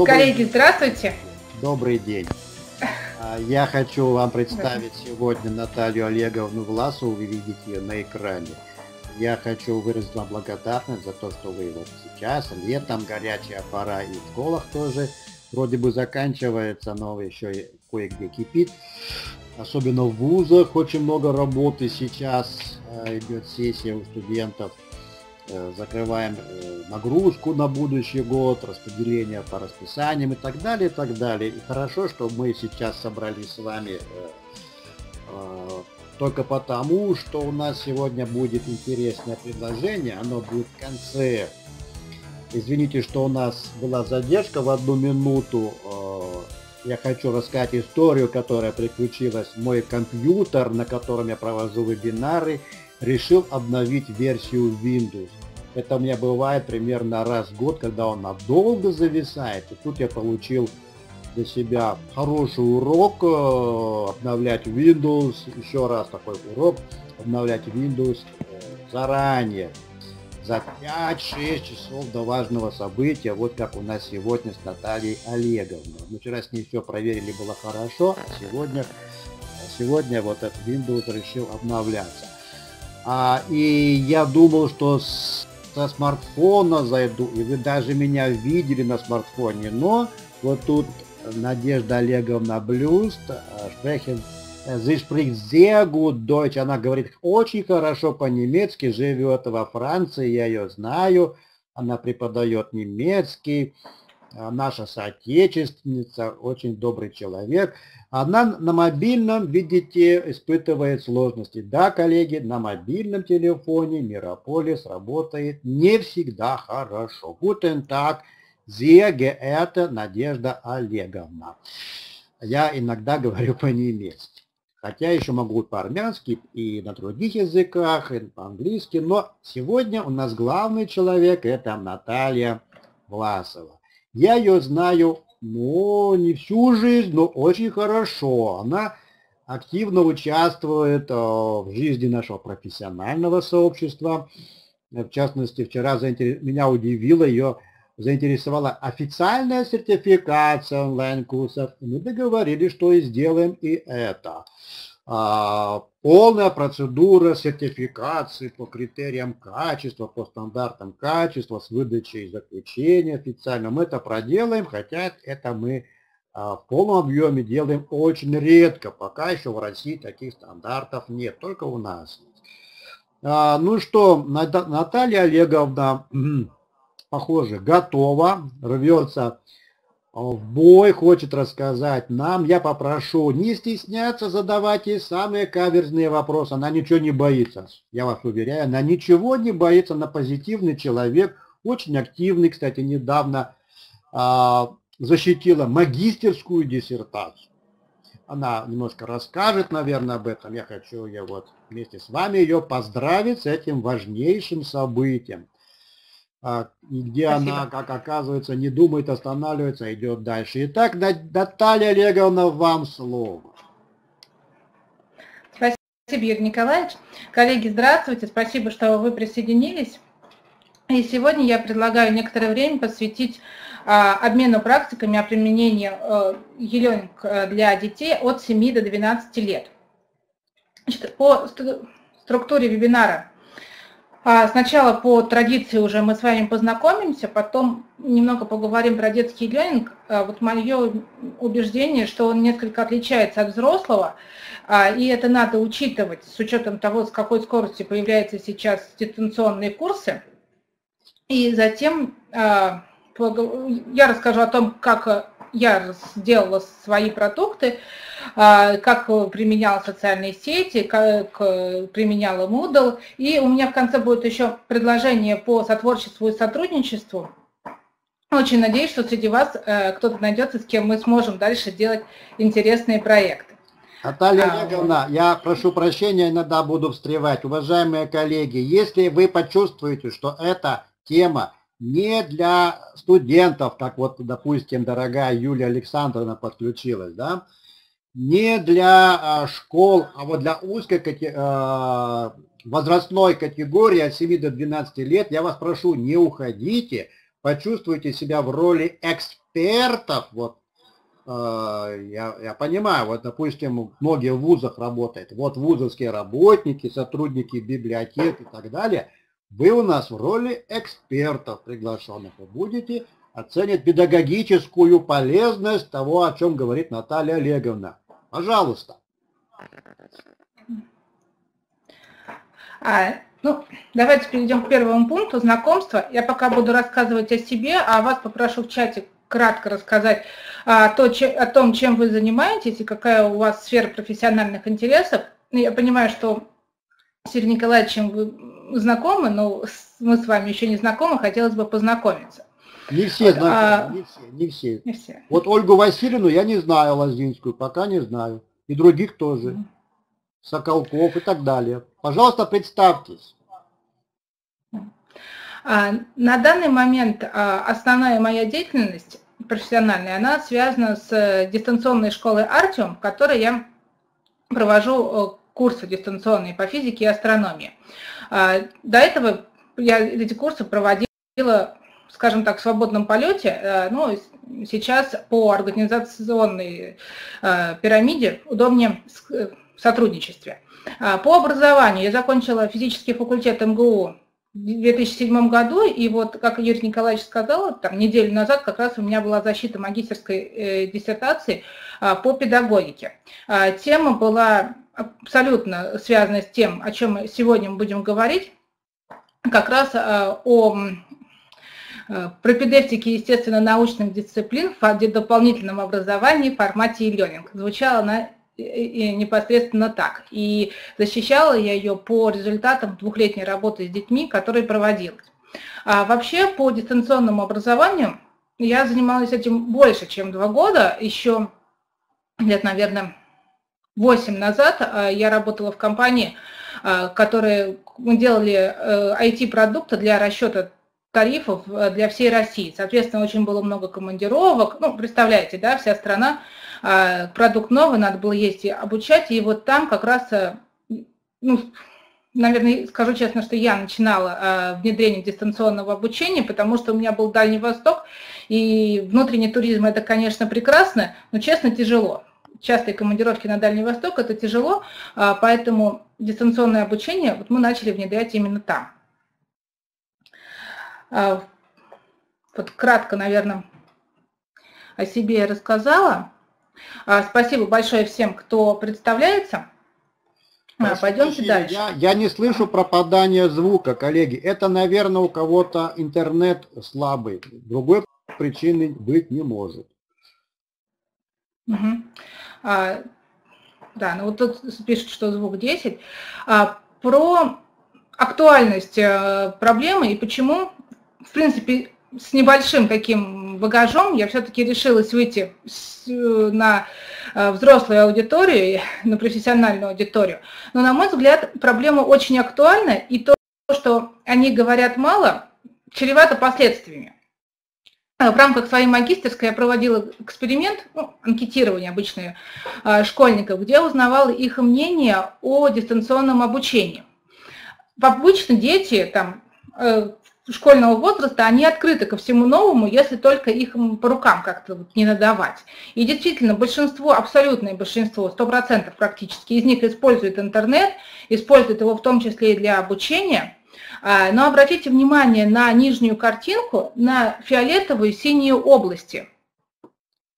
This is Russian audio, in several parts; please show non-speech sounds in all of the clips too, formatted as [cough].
Добрый Коллеги, день. здравствуйте. Добрый день. А, я хочу вам представить сегодня Наталью Олеговну Власову, вы видите ее на экране. Я хочу выразить вам благодарность за то, что вы вот сейчас, летом, горячая пора и в школах тоже вроде бы заканчивается, но еще кое-где кипит. Особенно в вузах очень много работы сейчас, а, идет сессия у студентов. Э, закрываем э, нагрузку на будущий год, распределение по расписаниям и так далее, и так далее. И хорошо, что мы сейчас собрались с вами э, только потому, что у нас сегодня будет интересное предложение, оно будет в конце. Извините, что у нас была задержка в одну минуту. Я хочу рассказать историю, которая приключилась. Мой компьютер, на котором я провожу вебинары, решил обновить версию Windows. Это у меня бывает примерно раз в год, когда он надолго зависает. И тут я получил для себя хороший урок э, обновлять Windows, еще раз такой урок, обновлять Windows э, заранее, за 5-6 часов до важного события, вот как у нас сегодня с Натальей Олеговной. Мы вчера с ней все проверили, было хорошо, а сегодня, сегодня вот этот Windows решил обновляться. А, и я думал, что с, со смартфона зайду, и вы даже меня видели на смартфоне, но вот тут Надежда Олеговна Блюст, sprechen, sie spricht sehr gut она говорит очень хорошо по-немецки, живет во Франции, я ее знаю, она преподает немецкий, а, наша соотечественница, очень добрый человек. Она на мобильном, видите, испытывает сложности. Да, коллеги, на мобильном телефоне Мирополис работает не всегда хорошо. Guten Tag, sehr geehrte Надежда Олеговна. Я иногда [laughs] говорю по-немецки. Хотя еще могу по-армянски и на других языках, и по-английски. Но сегодня у нас главный человек – это Наталья Власова. Я ее знаю, ну, не всю жизнь, но очень хорошо. Она активно участвует э, в жизни нашего профессионального сообщества. В частности, вчера меня удивило ее, заинтересовала официальная сертификация онлайн-курсов. Мы договорились, что и сделаем и это. А, полная процедура сертификации по критериям качества, по стандартам качества с выдачей заключения официально. Мы это проделаем, хотя это мы а, в полном объеме делаем очень редко. Пока еще в России таких стандартов нет, только у нас. А, ну что, Наталья Олеговна, [clears throat] похоже, готова, рвется бой хочет рассказать нам, я попрошу не стесняться задавать ей самые каверзные вопросы. Она ничего не боится, я вас уверяю, она ничего не боится, она позитивный человек, очень активный, кстати, недавно а, защитила магистерскую диссертацию. Она немножко расскажет, наверное, об этом. Я хочу я вот вместе с вами ее поздравить с этим важнейшим событием. А, и где Спасибо. она, как оказывается, не думает останавливаться, а идет дальше. Итак, Наталья Олеговна, вам слово. Спасибо, Юрий Николаевич. Коллеги, здравствуйте. Спасибо, что вы присоединились. И сегодня я предлагаю некоторое время посвятить а, обмену практиками о применении а, Еленик для детей от 7 до 12 лет. Значит, по структуре вебинара сначала по традиции уже мы с вами познакомимся, потом немного поговорим про детский ленинг. А вот мое убеждение, что он несколько отличается от взрослого, а, и это надо учитывать с учетом того, с какой скоростью появляются сейчас дистанционные курсы. И затем я расскажу о том, как я сделала свои продукты, а, как применяла социальные сети, как применяла Moodle. И у меня в конце будет еще предложение по сотворчеству и сотрудничеству. Очень надеюсь, что среди вас э, кто-то найдется, с кем мы сможем дальше делать интересные проекты. Наталья а, Олеговна, я прошу прощения, иногда буду встревать. Уважаемые коллеги, если вы почувствуете, что эта тема не для студентов, как вот, допустим, дорогая Юлия Александровна подключилась, да, не для а, школ, а вот для узкой а, возрастной категории от 7 до 12 лет, я вас прошу, не уходите, почувствуйте себя в роли экспертов, вот э, я, я понимаю, вот, допустим, многие в вузах работают, вот вузовские работники, сотрудники библиотек и так далее, вы у нас в роли экспертов приглашенных, вы будете оценить педагогическую полезность того, о чем говорит Наталья Олеговна. Пожалуйста. А, ну, давайте перейдем к первому пункту знакомства. Я пока буду рассказывать о себе, а вас попрошу в чате кратко рассказать а, то, че, о том, чем вы занимаетесь и какая у вас сфера профессиональных интересов. Я понимаю, что с Сергеем Николаевичем вы знакомы, но мы с вами еще не знакомы, хотелось бы познакомиться. Не все знакомы, а, не все, не все. Не все. Вот Ольгу Васильевну я не знаю, Лазинскую, пока не знаю. И других тоже. Соколков и так далее. Пожалуйста, представьтесь. А, на данный момент а, основная моя деятельность профессиональная, она связана с дистанционной школой Артиум, в которой я провожу э, курсы дистанционные по физике и астрономии. А, до этого я эти курсы проводила, скажем так, в свободном полете, э, но сейчас по организационной э, пирамиде удобнее в сотрудничестве. По образованию я закончила физический факультет МГУ в 2007 году, и вот, как Юрий Николаевич сказал, там неделю назад как раз у меня была защита магистерской э, диссертации э, по педагогике. Э, тема была абсолютно связана с тем, о чем мы сегодня будем говорить, как раз э, о э, пропедевтике естественно-научных дисциплин в дополнительном образовании в формате e-learning. Звучала она и непосредственно так. И защищала я ее по результатам двухлетней работы с детьми, которые проводилась. А вообще по дистанционному образованию я занималась этим больше, чем два года. Еще лет, наверное, восемь назад а, я работала в компании, а, которые делали IT-продукты э, для расчета тарифов э, для всей России. Соответственно, очень было много командировок. Ну, представляете, да, вся страна продукт новый, надо было есть и обучать, и вот там как раз, э, ну, наверное, скажу честно, что я начинала внедрение дистанционного обучения, потому что у меня был Дальний Восток, и внутренний туризм это, конечно, прекрасно, но, честно, тяжело. Частые командировки на Дальний Восток – это тяжело, а, поэтому дистанционное обучение вот мы начали внедрять именно там. Вот кратко, наверное, о себе я рассказала. А, спасибо большое всем, кто представляется. А, Пойдемте дальше. Я, я не слышу пропадания звука, коллеги. Это, наверное, у кого-то интернет слабый. Другой причины быть не может. Угу. А, да, ну вот тут пишут, что звук 10. А, про актуальность э, проблемы и почему, в принципе, с небольшим таким багажом я все-таки решилась выйти на э, взрослую аудиторию, [laughs] на профессиональную аудиторию. Но, на мой взгляд, проблема очень актуальна, и то, что они говорят мало, чревато последствиями. В рамках своей магистерской я проводила эксперимент, ну, анкетирование обычное э, школьников, где узнавала их мнение о дистанционном обучении. Обычно дети там э, школьного возраста, они открыты ко всему новому, если только их по рукам как-то вот не надавать. И действительно, большинство, абсолютное большинство, 100% практически из них использует интернет, использует его в том числе и для обучения. А, но обратите внимание на нижнюю картинку, на фиолетовую и синюю области.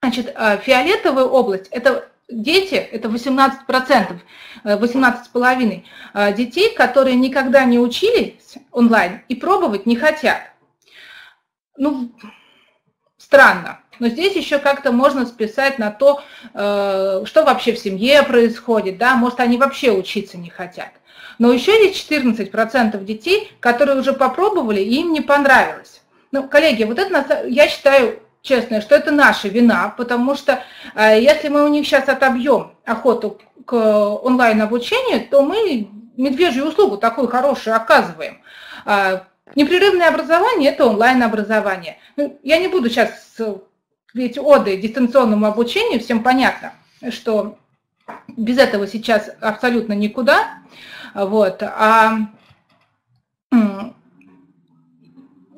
Значит, а, фиолетовая область – это дети, это 18%, 18,5% э, э, детей, которые никогда не учились онлайн и пробовать не хотят. Ну, странно. Но здесь еще как-то можно списать на то, э, что вообще в семье происходит, да, может, они вообще учиться не хотят. Но еще есть 14% детей, которые уже попробовали, и им не понравилось. Ну, коллеги, вот это, я считаю, честно, что это наша вина, потому что э, если мы у них сейчас отобьем охоту к онлайн-обучению, то мы медвежью услугу такую хорошую оказываем. А, непрерывное образование – это онлайн-образование. Ну, я не буду сейчас, ведь оды дистанционному обучению, всем понятно, что без этого сейчас абсолютно никуда. Вот. А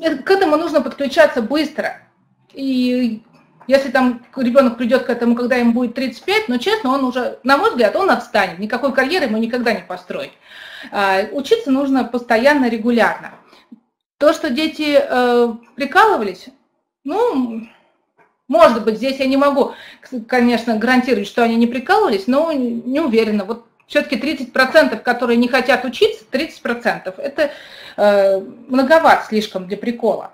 к этому нужно подключаться быстро. И Если там ребенок придет к этому, когда ему будет 35, но честно, он уже, на мой взгляд, он отстанет, никакой карьеры ему никогда не построить. А, учиться нужно постоянно, регулярно. То, что дети э, прикалывались, ну, может быть, здесь я не могу, конечно, гарантировать, что они не прикалывались, но не уверена. Вот все-таки 30%, которые не хотят учиться, 30% это э, многовато слишком для прикола.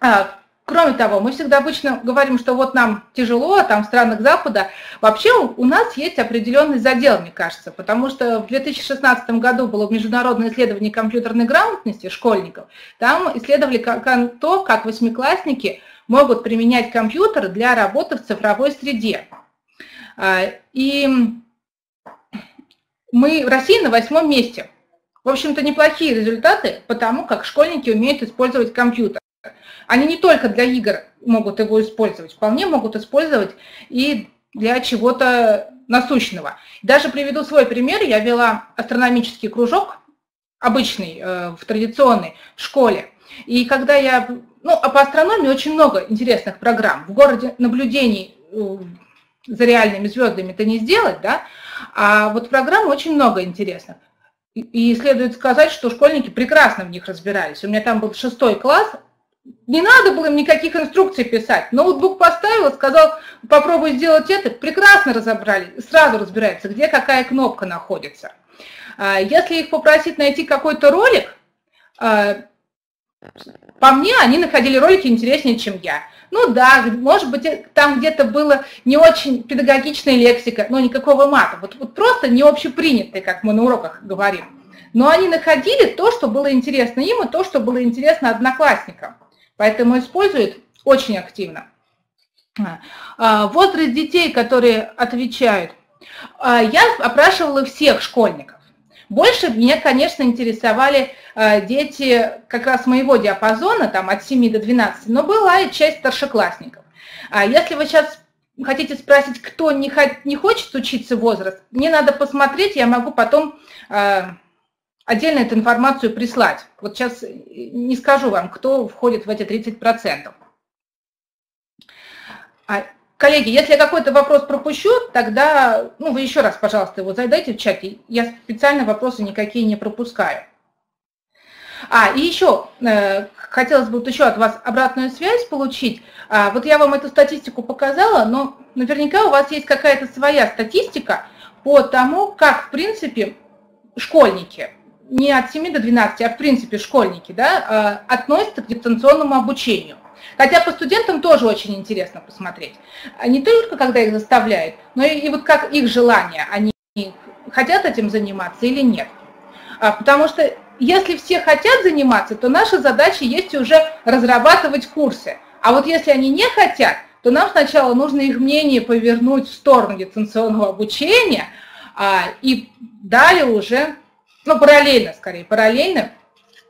А, Кроме того, мы всегда обычно говорим, что вот нам тяжело, там в странах Запада. Вообще у нас есть определенный задел, мне кажется, потому что в 2016 году было международное исследование компьютерной грамотности школьников. Там исследовали то, как восьмиклассники могут применять компьютер для работы в цифровой среде. А, и мы в России на восьмом месте. В общем-то, неплохие результаты, потому как школьники умеют использовать компьютер. Они не только для игр могут его использовать, вполне могут использовать и для чего-то насущного. Даже приведу свой пример. Я вела астрономический кружок, обычный, э, в традиционной школе. И когда я... Ну, а по астрономии очень много интересных программ. В городе наблюдений э, за реальными звездами это не сделать, да, а вот программ очень много интересных. И следует сказать, что школьники прекрасно в них разбирались. У меня там был шестой класс, не надо было им никаких инструкций писать. Ноутбук поставил, сказал, попробуй сделать это, прекрасно разобрали, сразу разбирается, где какая кнопка находится. А, если их попросить найти какой-то ролик, а, по мне, они находили ролики интереснее, чем я. Ну да, может быть, там где-то было не очень педагогичная лексика, но никакого мата. Вот, вот просто не общепринятый, как мы на уроках говорим. Но они находили то, что было интересно им, и то, что было интересно одноклассникам. Поэтому используют очень активно. А, возраст детей, которые отвечают. А, я опрашивала всех школьников. Больше меня, конечно, интересовали дети как раз моего диапазона, там от 7 до 12, но была и часть старшеклассников. Если вы сейчас хотите спросить, кто не, хочет учиться возраст, мне надо посмотреть, я могу потом отдельно эту информацию прислать. Вот сейчас не скажу вам, кто входит в эти 30%. Коллеги, если я какой-то вопрос пропущу, тогда ну, вы еще раз, пожалуйста, его задайте в чате. Я специально вопросы никакие не пропускаю. А, и еще, э, хотелось бы вот еще от вас обратную связь получить. А, вот я вам эту статистику показала, но наверняка у вас есть какая-то своя статистика по тому, как, в принципе, школьники не от 7 до 12, а в принципе школьники, да, э, относятся к дистанционному обучению. Хотя по студентам тоже очень интересно посмотреть. А не только когда их заставляют, но и, и вот как их желание, они хотят этим заниматься или нет. А, потому что если все хотят заниматься, то наша задача есть уже разрабатывать курсы. А вот если они не хотят, то нам сначала нужно их мнение повернуть в сторону дистанционного обучения, а, и далее уже ну, параллельно, скорее, параллельно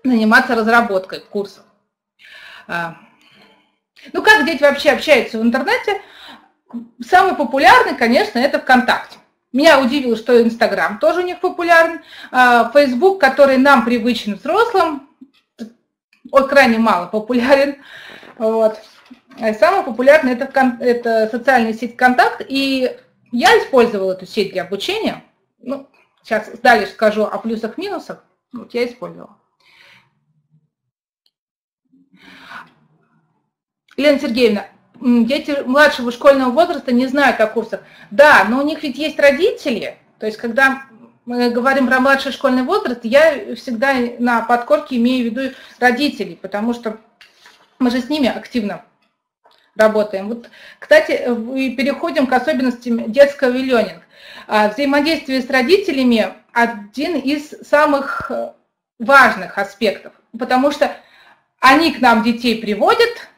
заниматься разработкой курсов. А, ну, как дети вообще общаются в интернете? Самый популярный, конечно, это ВКонтакте. Меня удивило, что Инстаграм тоже у них популярен. А, Фейсбук, который нам привычен взрослым, он крайне мало популярен. Вот. А самый популярный это, это социальная сеть ВКонтакт. И я использовала эту сеть для обучения. Ну, Сейчас далее скажу о плюсах-минусах. Вот я использовала. Лена Сергеевна, дети младшего школьного возраста не знают о курсах. Да, но у них ведь есть родители. То есть, когда мы говорим про младший школьный возраст, я всегда на подкорке имею в виду родителей, потому что мы же с ними активно работаем. Вот, кстати, переходим к особенностям детского ленинга. А, взаимодействие с родителями один из самых э, важных аспектов, потому что они к нам детей приводят,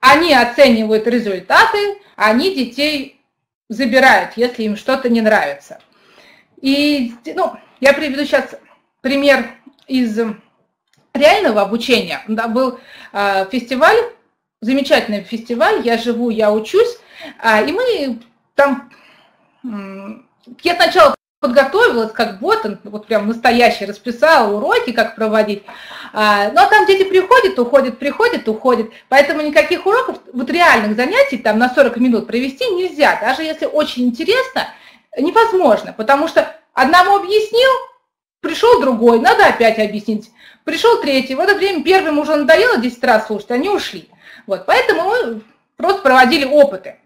они оценивают результаты, они детей забирают, если им что-то не нравится. И ну, я приведу сейчас пример из реального обучения. Да, был э, фестиваль, замечательный фестиваль, я живу, я учусь, э, и мы там я сначала подготовилась, как вот, вот прям настоящий, расписала уроки, как проводить. А, ну, а там дети приходят, уходят, приходят, уходят. Поэтому никаких уроков, вот реальных занятий там на 40 минут провести нельзя. Даже если очень интересно, невозможно, потому что одному объяснил, пришел другой, надо опять объяснить. Пришел третий, в это время первым уже надоело 10 раз слушать, они ушли. Вот, поэтому мы просто проводили опыты.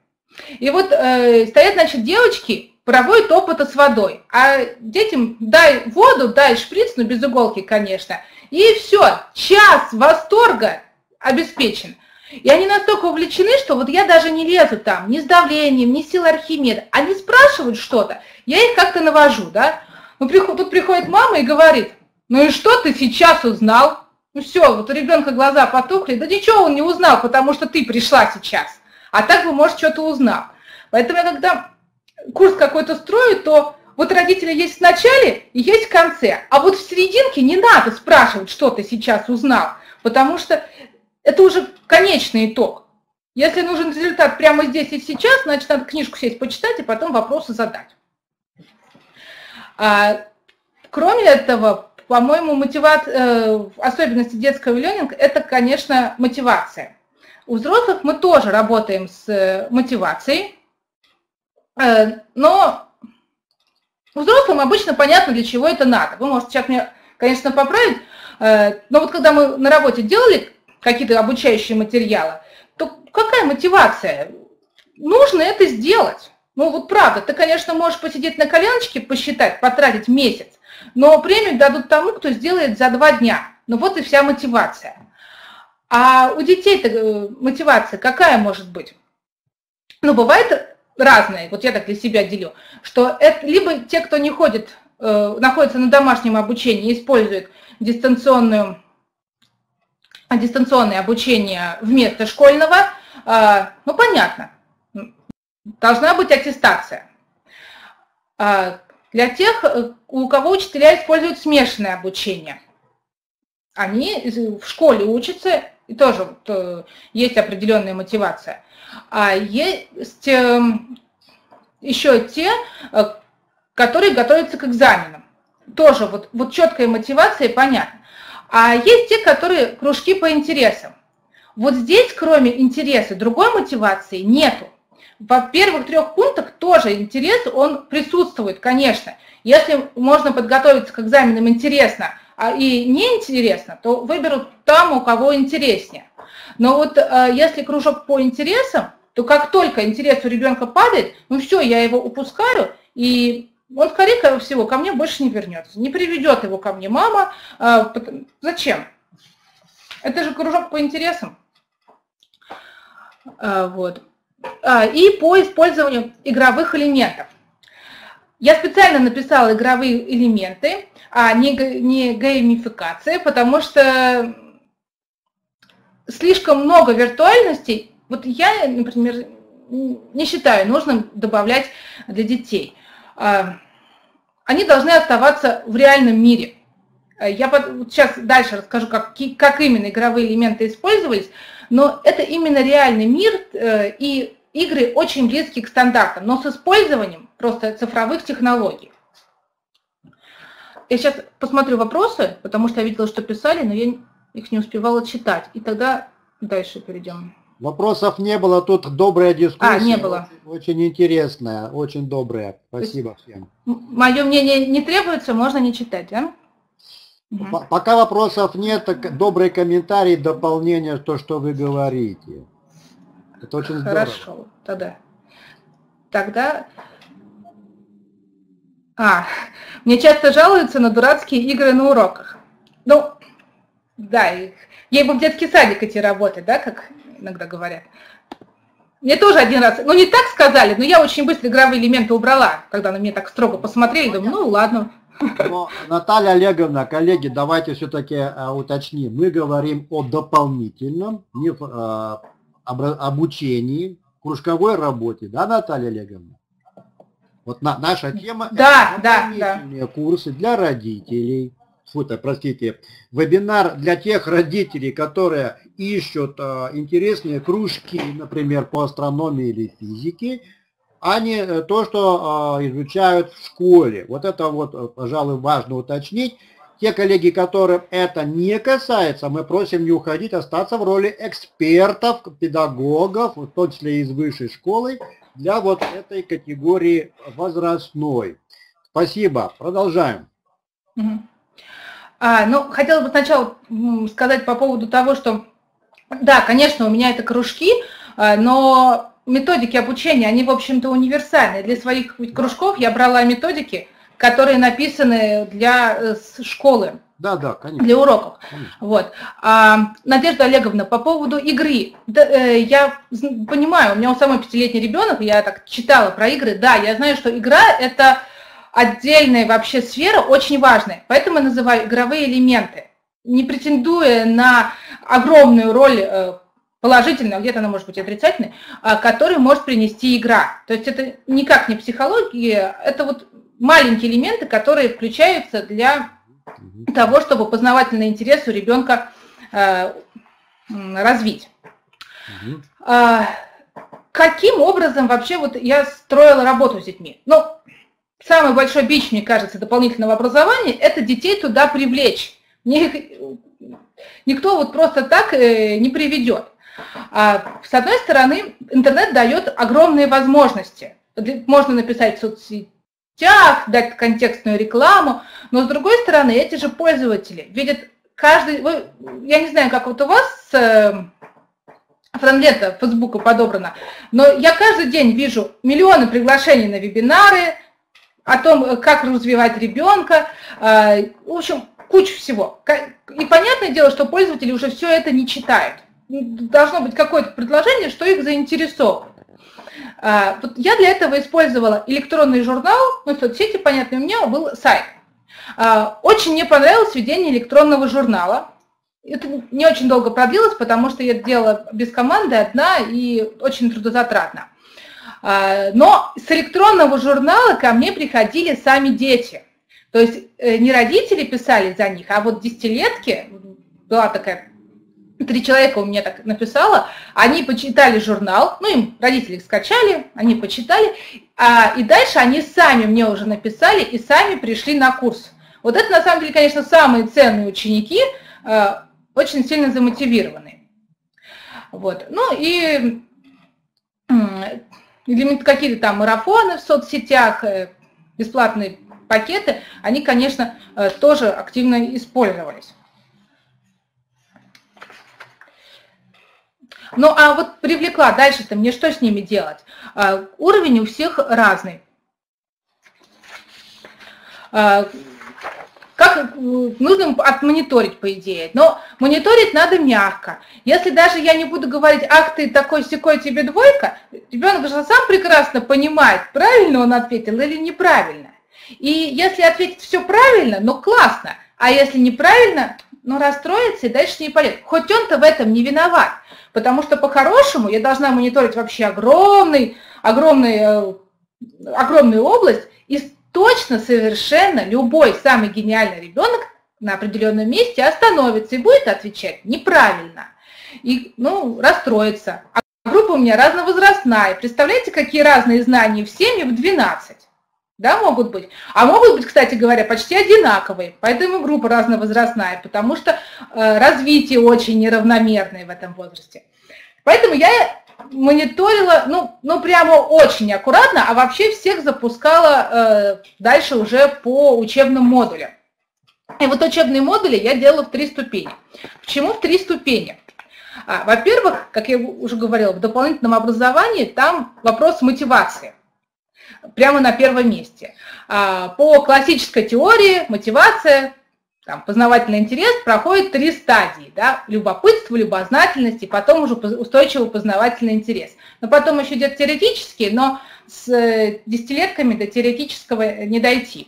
И вот э, стоят, значит, девочки, проводят опыты с водой. А детям дай воду, дай шприц, ну без иголки, конечно. И все, час восторга обеспечен. И они настолько увлечены, что вот я даже не лезу там ни с давлением, ни силой Архимеда. Они спрашивают что-то, я их как-то навожу, да. Ну, тут приходит мама и говорит, ну и что ты сейчас узнал? Ну все, вот у ребенка глаза потухли, да ничего он не узнал, потому что ты пришла сейчас. А так бы, может, что-то узнал. Поэтому я когда курс какой-то строю, то вот родители есть в начале и есть в конце. А вот в серединке не надо спрашивать, что ты сейчас узнал, потому что это уже конечный итог. Если нужен результат прямо здесь и сейчас, значит, надо книжку сесть почитать и потом вопросы задать. А, кроме этого, по-моему, мотивация, э, особенности детского ленинга – это, конечно, мотивация. У взрослых мы тоже работаем с э, мотивацией, но взрослым обычно понятно, для чего это надо. Вы можете сейчас меня, конечно, поправить, но вот когда мы на работе делали какие-то обучающие материалы, то какая мотивация? Нужно это сделать. Ну вот правда, ты, конечно, можешь посидеть на коленочке, посчитать, потратить месяц, но премию дадут тому, кто сделает за два дня. Ну вот и вся мотивация. А у детей-то э, мотивация какая может быть? Ну, бывает разные, вот я так для себя делю, что это либо те, кто не ходит, э, находится на домашнем обучении, используют дистанционную, дистанционное обучение вместо школьного, э, ну, понятно, должна быть аттестация. Э, для тех, э, у кого учителя используют смешанное обучение, они в школе учатся, и тоже э, есть определенная мотивация. А есть эм, еще те, э, которые готовятся к экзаменам. Тоже вот, вот четкая мотивация, понятно. А есть те, которые кружки по интересам. Вот здесь, кроме интереса, другой мотивации нету. Во первых трех пунктах тоже интерес, он присутствует, конечно. Если можно подготовиться к экзаменам интересно а, и неинтересно, то выберут там, у кого интереснее. Но вот э, если кружок по интересам, то как только интерес у ребенка падает, ну все, я его упускаю, и он, скорее всего, ко мне больше не вернется. Не приведет его ко мне мама. Э, зачем? Это же кружок по интересам. Э, вот. А, и по использованию игровых элементов. Я специально написала игровые элементы, а не, не геймификация, потому что слишком много виртуальностей, вот я, например, не считаю нужным добавлять для детей. А, они должны оставаться в реальном мире. Я сейчас дальше расскажу, как, как именно игровые элементы использовались, но это именно реальный мир, э, и игры очень близки к стандартам, но с использованием просто цифровых технологий. Я сейчас посмотрю вопросы, потому что я видела, что писали, но я их не успевала читать. И тогда дальше перейдем. Вопросов не было, тут добрая дискуссия. А, не было. Очень, очень интересная, очень добрая. Спасибо всем. Мое мнение не требуется, можно не читать, да? Угу. Пока вопросов нет, добрый комментарий, дополнение, то, что вы говорите. Это очень здорово. Хорошо, тогда. Тогда... А, мне часто жалуются на дурацкие игры на уроках. Ну, да, их, ей бы в детский садик идти работать, да, как иногда говорят. Мне тоже один раз, ну не так сказали, но я очень быстро игровые элементы убрала, когда на меня так строго посмотрели, думаю, ну ладно. Но, Наталья Олеговна, коллеги, давайте все-таки а, уточним. Мы говорим о дополнительном не, а, обучении, кружковой работе, да, Наталья Олеговна? Вот на, наша тема да, это да, да. курсы для родителей. Фу-то, простите, вебинар для тех родителей, которые ищут э, интересные кружки, например, по астрономии или физике, а не то, что изучают в школе. Вот это вот, пожалуй, важно уточнить. Те коллеги, которым это не касается, мы просим не уходить, остаться в роли экспертов, педагогов, в том числе из высшей школы, для вот этой категории возрастной. Спасибо. Продолжаем. А, ну, хотела бы сначала сказать по поводу того, что, да, конечно, у меня это кружки, а, но методики обучения, они, в общем-то, универсальные. Для своих кружков я брала методики, которые написаны для э, школы. Да, да, конечно. Для уроков. Конечно. Вот. А, Надежда Олеговна, по поводу игры. Да, э, я понимаю, у меня у самой пятилетний ребенок, я так читала про игры. Да, я знаю, что игра – это отдельная вообще сфера, очень важная. Поэтому я называю игровые элементы. Не претендуя на огромную роль э, положительную, где-то она может быть отрицательной, а, которую может принести игра. То есть это никак не психология, это вот маленькие элементы, которые включаются для того, чтобы познавательный интерес у ребенка э, развить. А, каким образом вообще вот я строила работу с детьми? Ну, самый большой бич, мне кажется, дополнительного образования – это детей туда привлечь. никто вот просто так э, не приведет. А, с одной стороны, интернет дает огромные возможности. Можно написать в соцсетях, дать контекстную рекламу, но с другой стороны, эти же пользователи видят каждый, я не знаю, как вот у вас э, френдлета Фейсбука подобрана, но я каждый день вижу миллионы приглашений на вебинары о том, как развивать ребенка, э, в общем, куча всего. И понятное дело, что пользователи уже все это не читают. Должно быть какое-то предложение, что их заинтересовывает. Вот я для этого использовала электронный журнал, ну, соцсети, понятно, у меня был сайт. А, очень мне понравилось введение электронного журнала. Это не очень долго продлилось, потому что я делала без команды одна и очень трудозатратно. А, но с электронного журнала ко мне приходили сами дети. То есть э, не родители писали за них, а вот десятилетки, была такая три человека у меня так написало, они почитали журнал, ну, им родители скачали, они почитали, а, и дальше они сами мне уже написали и сами пришли на курс. Вот это, на самом деле, конечно, самые ценные ученики, а, очень сильно замотивированные. Вот. Ну и какие-то там марафоны в соцсетях, э, бесплатные пакеты, они, конечно, э, тоже активно использовались. Ну а вот привлекла, дальше-то мне что с ними делать? А, уровень у всех разный. Как нужно отмониторить, по идее. Но мониторить надо мягко. Если даже я не буду говорить, ах ты такой секой тебе двойка, ребенок же сам прекрасно понимает, правильно он ответил или неправильно. И если ответить все правильно, ну классно. А если неправильно, ну расстроится и дальше не пойдет. Хоть он-то в этом не виноват. Потому что по-хорошему я должна мониторить вообще огромный, огромный, э, огромную область, точно совершенно любой самый гениальный ребенок на определенном месте остановится и будет отвечать неправильно. И, ну, расстроится. А группа у меня разновозрастная. Представляете, какие разные знания в 7 и в 12? Да, могут быть. А могут быть, кстати говоря, почти одинаковые. Поэтому группа разновозрастная, потому что э, развитие очень неравномерное в этом возрасте. Поэтому я мониторила, ну, ну прямо очень аккуратно, а вообще всех запускала э, дальше уже по учебным модулям. И вот учебные модули я делала в три ступени. Почему в три ступени? А, во-первых, как я уже говорила, в дополнительном образовании там вопрос мотивации прямо на первом месте. А, по классической теории мотивация, там, познавательный интерес проходит три стадии. Да? Любопытство, любознательность и потом уже устойчивый познавательный интерес. Но потом еще идет теоретический, но с э, десятилетками до теоретического не дойти.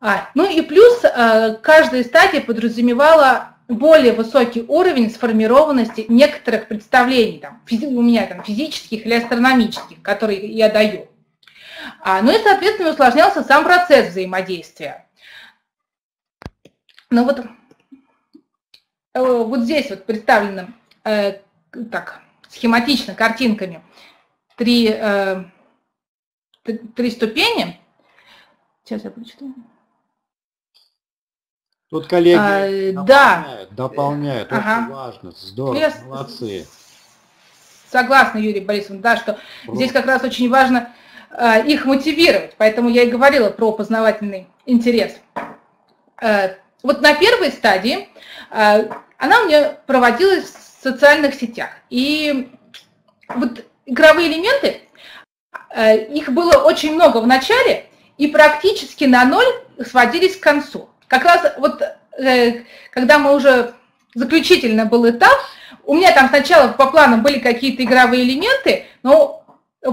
А, ну и плюс э, каждая стадия подразумевала более высокий уровень сформированности некоторых представлений, там, у меня там физических или астрономических, которые я даю. А, ну и, соответственно, усложнялся сам процесс взаимодействия. Ну вот, э, вот здесь вот представлено э, так схематично картинками три, э, три ступени. Сейчас я прочитаю. Тут коллеги а, дополняют, да. дополняют, ага. очень важно, здорово, я молодцы. Согласна, Юрий Борисович, да, что Про... здесь как раз очень важно э, их мотивировать, поэтому я и говорила про познавательный интерес. Э, вот на первой стадии э, она у меня проводилась в социальных сетях, и вот игровые элементы, э, их было очень много в начале, и практически на ноль сводились к концу. Как раз вот э, когда мы уже заключительно был этап, у меня там сначала по планам были какие-то игровые элементы, но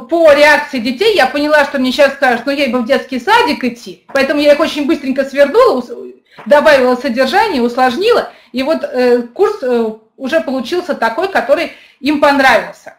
по реакции детей я поняла, что мне сейчас скажут, ну ей бы в детский садик идти, поэтому я их очень быстренько свернула, добавила содержание, усложнила, и вот э, курс э, уже получился такой, который им понравился.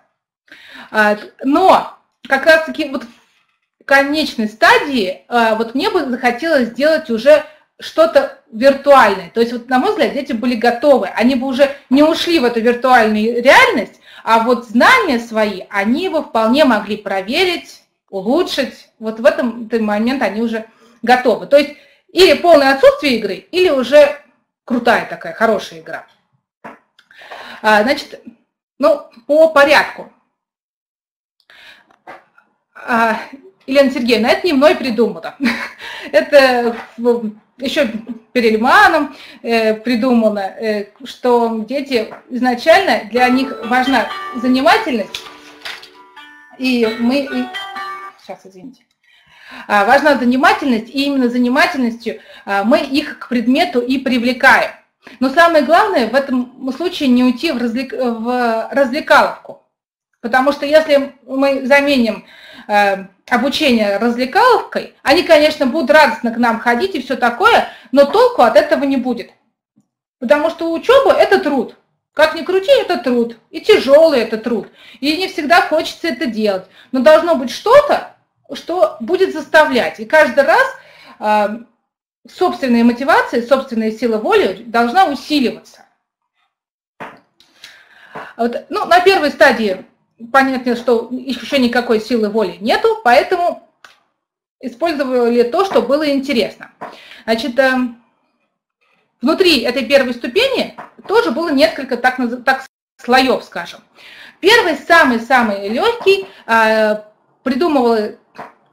А, но как раз-таки вот в конечной стадии а, вот мне бы захотелось сделать уже что-то виртуальное. То есть, вот, на мой взгляд, дети были готовы. Они бы уже не ушли в эту виртуальную реальность, а вот знания свои, они его вполне могли проверить, улучшить. Вот в этом, момент они уже готовы. То есть, или полное отсутствие игры, или уже крутая такая, хорошая игра. А, значит, ну, по порядку. А, Елена Сергеевна, это не мной придумано. [laughs] Это еще Перельманом э, придумано, э, что дети изначально, для них важна занимательность, и мы... И, сейчас, извините. А, важна занимательность, и именно занимательностью а, мы их к предмету и привлекаем. Но самое главное в этом случае не уйти в, развлек... в развлекаловку. Потому что если мы заменим э, обучение развлекаловкой, они, конечно, будут радостно к нам ходить и все такое, но толку от этого не будет. Потому что учеба – это труд. Как ни крути, это труд. И тяжелый это труд. И не всегда хочется это делать. Но должно быть что-то, что будет заставлять. И каждый раз э, собственная мотивация, собственная сила воли должна усиливаться. Вот, ну, на первой стадии понятно, что еще никакой силы воли нету, поэтому использовали то, что было интересно. Значит, э, внутри этой первой ступени тоже было несколько так, так слоев, скажем. Первый, самый-самый легкий, э, придумывал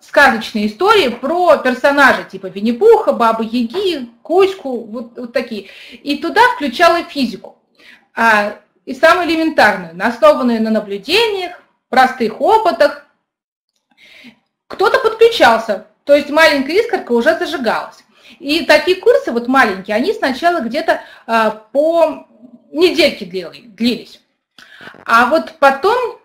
сказочные истории про персонажей типа Винни-Пуха, Бабы Яги, Кузьку, вот, вот такие. И туда включала физику. А и самую элементарную, основанную на наблюдениях, простых опытах. Кто-то подключался, то есть маленькая искорка уже зажигалась. И такие курсы, вот маленькие, они сначала где-то а, по недельке длились. А вот потом,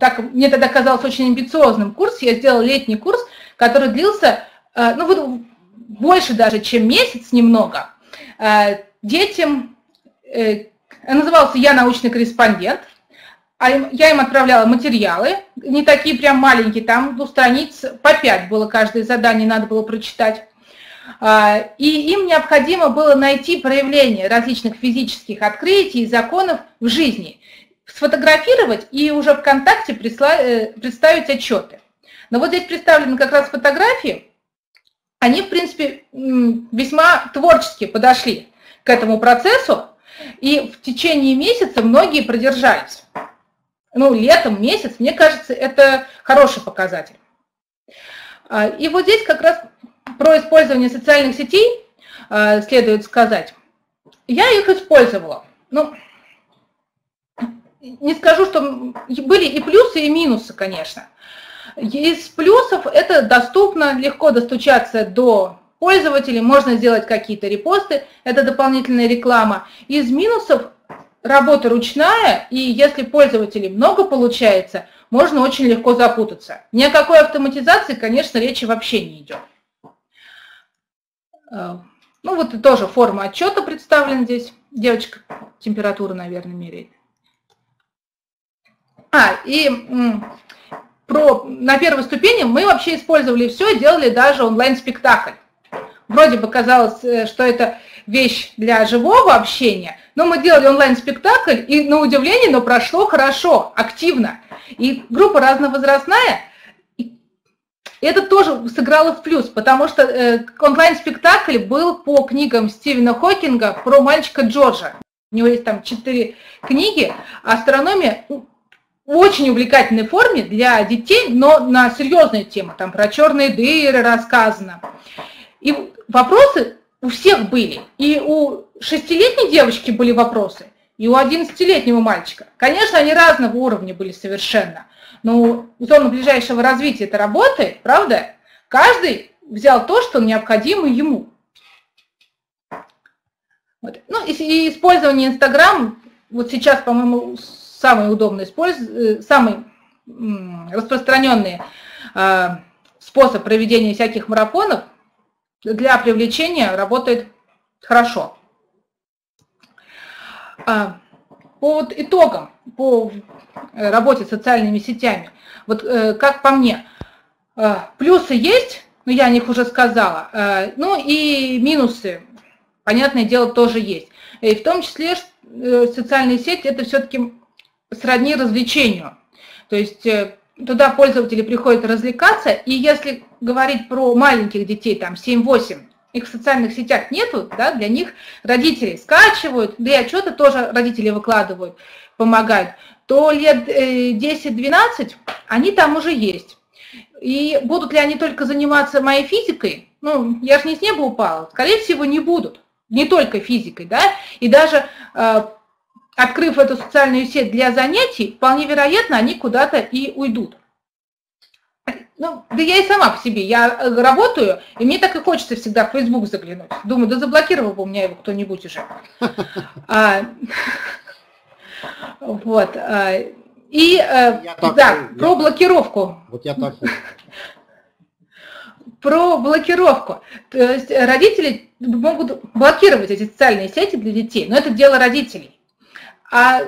так мне тогда казалось очень амбициозным курс, я сделала летний курс, который длился, а, ну вот больше даже, чем месяц немного. А, детям э, назывался «Я научный корреспондент». А я им отправляла материалы, не такие прям маленькие, там ну, страниц по пять было каждое задание, надо было прочитать. А, и им необходимо было найти проявление различных физических открытий и законов в жизни, сфотографировать и уже ВКонтакте э, представить отчеты. Но вот здесь представлены как раз фотографии, они, в принципе, весьма творчески подошли к этому процессу, и в течение месяца многие продержались. Ну, летом, месяц, мне кажется, это хороший показатель. А, и вот здесь как раз про использование социальных сетей а, следует сказать. Я их использовала. Ну, не скажу, что были и плюсы, и минусы, конечно. Из плюсов это доступно, легко достучаться до пользователей, можно сделать какие-то репосты, это дополнительная реклама. Из минусов работа ручная, и если пользователей много получается, можно очень легко запутаться. Ни о какой автоматизации, конечно, речи вообще не идет. Э, ну вот тоже форма отчета представлена здесь. Девочка температуру, наверное, меряет. А, и про, на первой ступени мы вообще использовали все, делали даже онлайн-спектакль. Вроде бы казалось, э, что это вещь для живого общения, но мы делали онлайн-спектакль, и на удивление, но прошло хорошо, активно. И группа разновозрастная, и это тоже сыграло в плюс, потому что э, онлайн-спектакль был по книгам Стивена Хокинга про мальчика Джорджа. У него есть там четыре книги. Астрономия в очень увлекательной форме для детей, но на серьезные темы. Там про черные дыры рассказано. И вопросы у всех были. И у шестилетней девочки были вопросы, и у одиннадцатилетнего мальчика. Конечно, они разного уровня были совершенно. Но в зону ближайшего развития это работает, правда? Каждый взял то, что необходимо ему. Вот. Ну и, использование Инстаграм, вот сейчас, по-моему, самый удобный, э, самый распространенный э, способ проведения всяких марафонов для привлечения работает хорошо. А, по вот итогам, по работе с социальными сетями, вот э, как по мне, плюсы есть, но я о них уже сказала, ну и минусы понятное дело, тоже есть. И в том числе э, социальные сети – это все-таки сродни развлечению. То есть э, туда пользователи приходят развлекаться, и если говорить про маленьких детей, там 7-8, их в социальных сетях нету, да, для них родители скачивают, да и отчеты тоже родители выкладывают, помогают, то лет 10-12 э, они там уже есть. И будут ли они только заниматься моей физикой? Ну, я же не с неба упала. Скорее всего, не будут не только физикой, да, и даже э, открыв эту социальную сеть для занятий, вполне вероятно, они куда-то и уйдут. Ну, да я и сама по себе, я э, работаю, и мне так и хочется всегда в Facebook заглянуть. Думаю, да заблокировал бы у меня его кто-нибудь уже. [laughs] А, вот. А, и, э, да, про блокировку. Вот я так про блокировку. То есть родители могут блокировать эти социальные сети для детей, но это дело родителей. А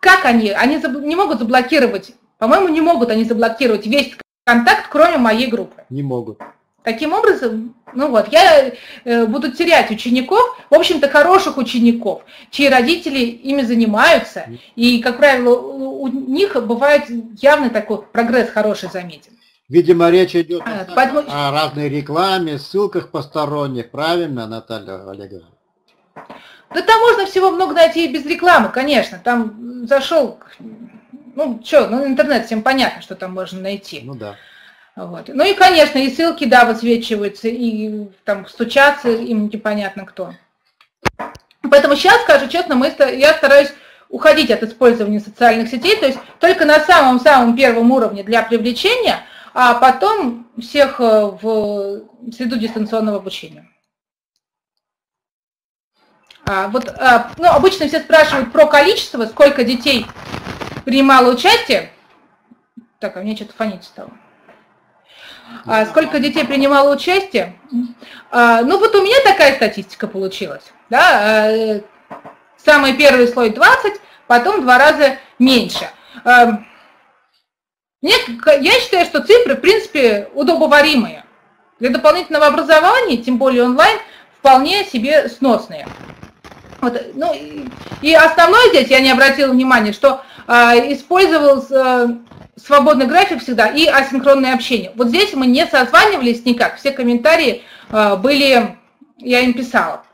как они? Они не могут заблокировать, по-моему, не могут они заблокировать весь контакт, кроме моей группы. Не могут. Таким образом, ну вот, я э, буду терять учеников, в общем-то, хороших учеников, чьи родители ими занимаются, и, как правило, у них бывает явный такой прогресс хороший заметен. Видимо, речь идет а, о, поэтому... о разной рекламе, ссылках посторонних, правильно, Наталья Олеговна? Да там можно всего много найти и без рекламы, конечно. Там зашел, ну что, ну интернет, всем понятно, что там можно найти. Ну да. Вот. Ну и, конечно, и ссылки, да, высвечиваются, и там стучаться им непонятно кто. Поэтому сейчас, скажу честно, мы, я стараюсь уходить от использования социальных сетей, то есть только на самом-самом первом уровне для привлечения – а потом всех э, в среду дистанционного обучения. А, вот, а, ну, обычно все спрашивают про количество, сколько детей принимало участие. Так, а мне что-то фонить стало. А, сколько детей принимало участие? Ну, вот у меня такая статистика получилась. Да? Самый первый слой 20, потом два раза меньше. Мне, я считаю, что цифры, в принципе, удобоваримые. Для дополнительного образования, тем более онлайн, вполне себе сносные. Вот, ну, и, основное здесь, я не обратила внимания, что э, использовался э, свободный график всегда и асинхронное общение. Вот здесь мы не созванивались никак, все комментарии э, были, я им писала.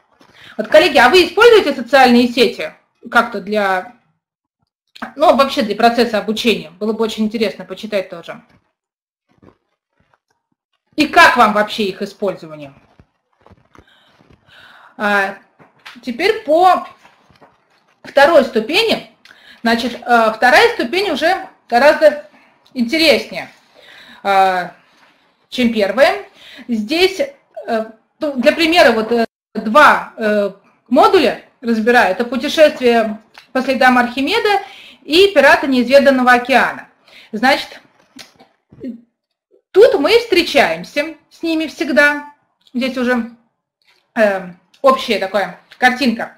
Вот, коллеги, а вы используете социальные сети как-то для ну, вообще для процесса обучения. Было бы очень интересно почитать тоже. И как вам вообще их использование? Теперь по второй ступени. Значит, а, вторая ступень уже гораздо интереснее, а, чем первая. Здесь, а, ну, для примера, вот э, два э, модуля разбираю. Это путешествие по следам Архимеда и пираты неизведанного океана. Значит, тут мы встречаемся с ними всегда. Здесь уже э, общая такая картинка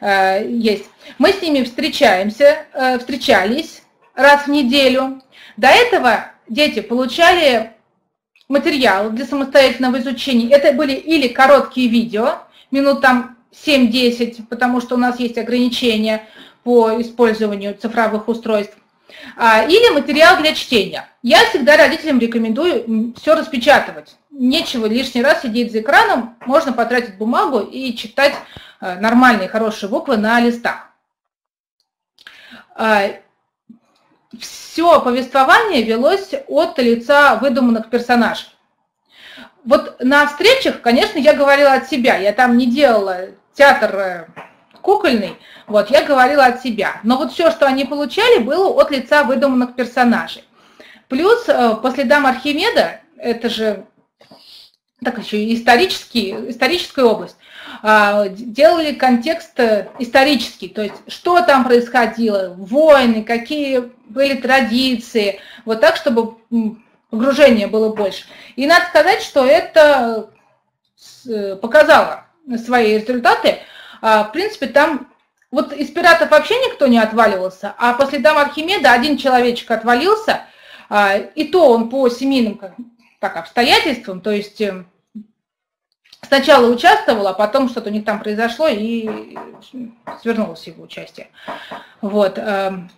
э, есть. Мы с ними встречаемся, э, встречались раз в неделю. До этого дети получали материал для самостоятельного изучения. Это были или короткие видео, минут там 7-10, потому что у нас есть ограничения, по использованию цифровых устройств. А, или материал для чтения. Я всегда родителям рекомендую все распечатывать. Нечего лишний раз сидеть за экраном, можно потратить бумагу и читать э, нормальные, хорошие буквы на листах. А, все повествование велось от лица выдуманных персонажей. Вот на встречах, конечно, я говорила от себя, я там не делала театр э, кукольный, вот, я говорила от себя. Но вот все, что они получали, было от лица выдуманных персонажей. Плюс э, по следам Архимеда, это же так еще исторический, историческая область, а, делали контекст э, исторический, то есть что там происходило, войны, какие были традиции, вот так, чтобы погружение было больше. И надо сказать, что это э, показало свои результаты. А, в принципе, там вот из пиратов вообще никто не отваливался, а по следам Архимеда один человечек отвалился, а, и то он по семейным так, обстоятельствам, то есть э, сначала участвовал, а потом что-то них там произошло, и свернулось его участие. Вот. Эм.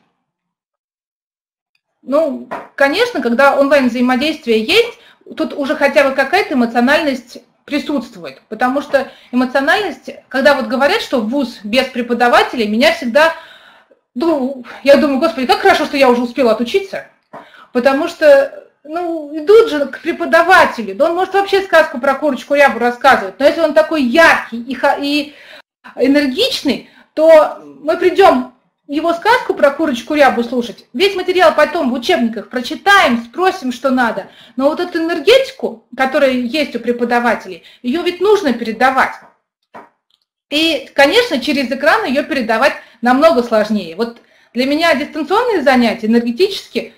Ну, конечно, когда онлайн-взаимодействие есть, тут уже хотя бы какая-то эмоциональность присутствует. Потому что эмоциональность, когда вот говорят, что вуз без преподавателей, меня всегда, ну, я думаю, господи, как хорошо, что я уже успела отучиться. Потому что, ну, идут же к преподавателю, да он может вообще сказку про курочку рябу рассказывать, но если он такой яркий и, и энергичный, то мы придем его сказку про курочку рябу слушать, весь материал потом в учебниках прочитаем, спросим, что надо. Но вот эту энергетику, которая есть у преподавателей, ее ведь нужно передавать. И, конечно, через экран ее передавать намного сложнее. Вот для меня дистанционные занятия энергетически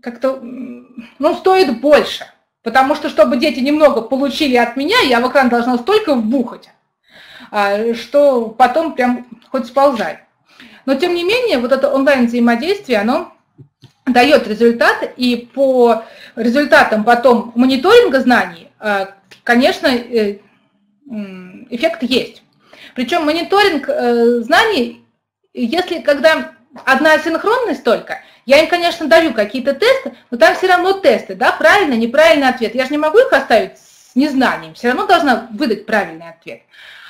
как-то ну, стоит больше. Потому что, чтобы дети немного получили от меня, я в экран должна столько вбухать, а, что потом прям хоть сползай. Но тем не менее, вот это онлайн-взаимодействие, оно дает результат, и по результатам потом мониторинга знаний, э, конечно, э, эффект есть. Причем мониторинг э, знаний, если когда одна синхронность только, я им, конечно, даю какие-то тесты, но там все равно тесты, да, правильно, неправильный ответ. Я же не могу их оставить с незнанием, все равно должна выдать правильный ответ.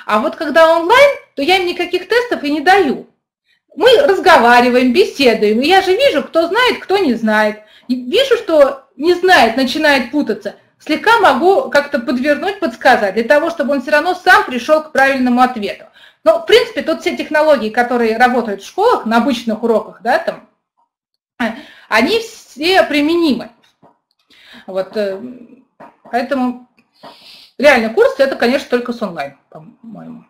А вот когда онлайн, то я им никаких тестов и не даю мы разговариваем, беседуем, и я же вижу, кто знает, кто не знает. И вижу, что не знает, начинает путаться. Слегка могу как-то подвернуть, подсказать, для того, чтобы он все равно сам пришел к правильному ответу. Но, в принципе, тут все технологии, которые работают в школах, на обычных уроках, да, там, они все применимы. Вот, э, поэтому реально курс это, конечно, только с онлайн, по-моему.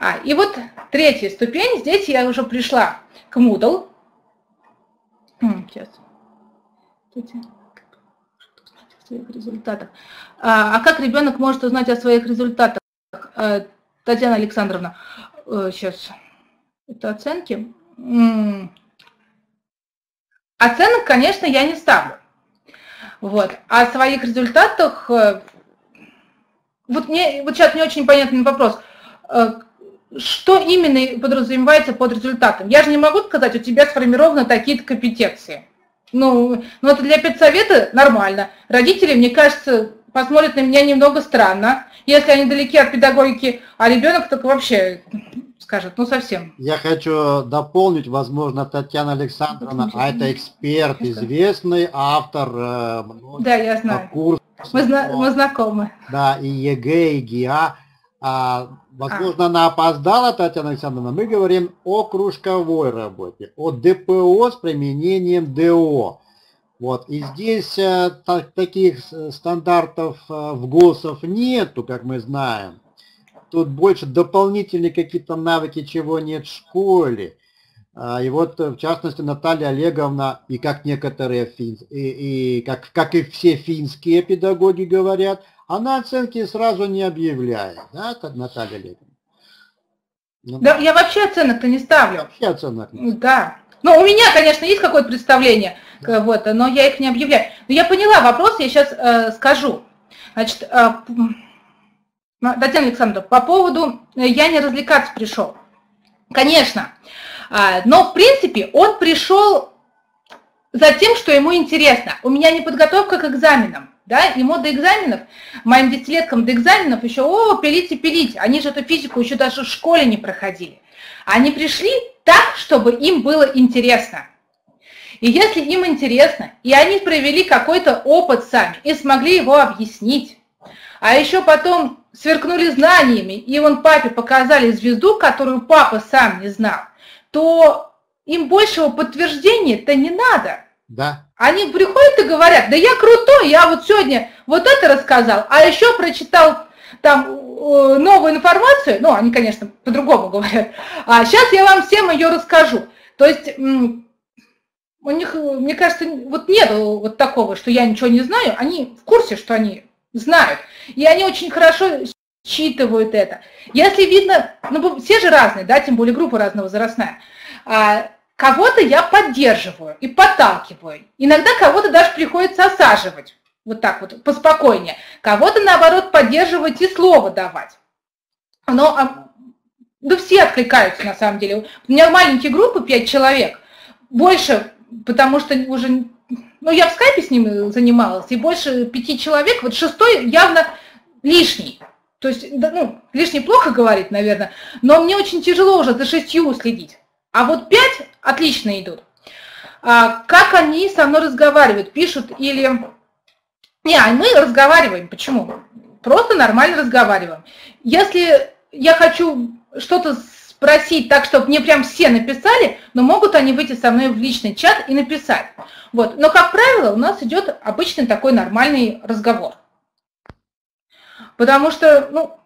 А, и вот третья ступень, здесь я уже пришла к Moodle. Сейчас. результатах. А, а как ребенок может узнать о своих результатах? А, Татьяна Александровна, сейчас. Э, это оценки. Оценок, конечно, я не ставлю. Вот. О своих результатах, э, вот, мне, вот сейчас не очень понятный вопрос. Что именно подразумевается под результатом? Я же не могу сказать, у тебя сформированы такие-то компетенции. Ну, ну, это для педсовета нормально. Родители, мне кажется, посмотрят на меня немного странно, если они далеки от педагогики, а ребенок так вообще скажет, ну совсем. Я хочу дополнить, возможно, Татьяна Александровна, а это эксперт, известный автор э, да, я знаю. курсов. Мы, зна- мы знакомы. Да, и ЕГЭ, и ГИА. А, возможно, а. она опоздала, Татьяна Александровна. Мы говорим о кружковой работе, о ДПО с применением ДО. Вот. И здесь а, так, таких стандартов а, ФГОСов нету, как мы знаем. Тут больше дополнительные какие-то навыки, чего нет в школе. А, и вот, в частности, Наталья Олеговна, и как некоторые фин, и, и как, как и все финские педагоги говорят – она оценки сразу не объявляет, да, Наталья Олеговна? Ну, да, я вообще оценок-то не ставлю. Вообще оценок не Да. Ну, у меня, конечно, есть какое-то представление, да. вот, но я их не объявляю. Но я поняла вопрос, я сейчас э, скажу. Значит, э, Татьяна Александровна, по поводу э, «я не развлекаться пришел». Конечно, А, но, в принципе, он пришел за тем, что ему интересно. У меня не подготовка к экзаменам. Да, ему до экзаменов, моим десятилеткам до экзаменов еще, о, пилите, пилите. Они же эту физику еще даже в школе не проходили. Они пришли так, чтобы им было интересно. И если им интересно, и они провели какой-то опыт сами и смогли его объяснить, а еще потом сверкнули знаниями, и вон папе показали звезду, которую папа сам не знал, то им большего подтверждения-то не надо. Да. Они приходят и говорят, да я крутой, я вот сегодня вот это рассказал, а еще прочитал там э, новую информацию, ну, они, конечно, по-другому говорят, а сейчас я вам всем ее расскажу. То есть у них, мне кажется, вот нет вот такого, что я ничего не знаю, они в курсе, что они знают, и они очень хорошо считывают это. Если видно, ну, все же разные, да, тем более группа разновозрастная, а, кого-то я поддерживаю и подталкиваю. Иногда кого-то даже приходится осаживать, вот так вот, поспокойнее. Кого-то, наоборот, поддерживать и слово давать. Но, а, да все откликаются, на самом деле. У меня маленькие группы, 5 человек, больше, потому что уже, ну, я в скайпе с ними занималась, и больше пяти человек, вот шестой явно лишний. То есть, ну, лишний плохо говорит, наверное, но мне очень тяжело уже за шестью следить. А вот пять отлично идут. А, как они со мной разговаривают, пишут или... Не, а мы разговариваем. Почему? Просто нормально разговариваем. Если я хочу что-то спросить так, чтобы мне прям все написали, но могут они выйти со мной в личный чат и написать. Вот. Но, как правило, у нас идет обычный такой нормальный разговор. Потому что, ну,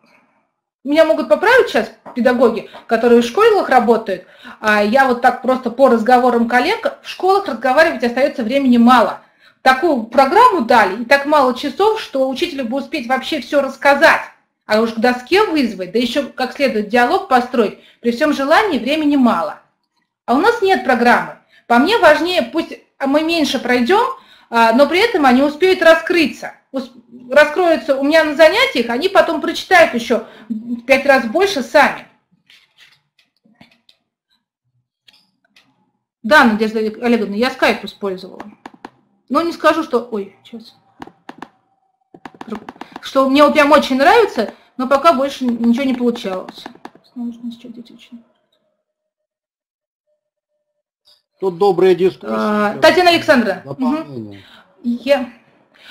меня могут поправить сейчас педагоги, которые в школах работают, а я вот так просто по разговорам коллег, в школах разговаривать остается времени мало. Такую программу дали, и так мало часов, что учителю бы успеть вообще все рассказать, а уж к доске вызвать, да еще как следует диалог построить, при всем желании времени мало. А у нас нет программы. По мне важнее, пусть мы меньше пройдем, но при этом они успеют раскрыться раскроются у меня на занятиях, они потом прочитают еще пять раз больше сами. Да, Надежда Олеговна, я скайп использовала. Но не скажу, что... Ой, сейчас. Что мне вот прям очень нравится, но пока больше ничего не получалось. Тут добрые дискуссии. А, Татьяна Александровна. Угу. Я...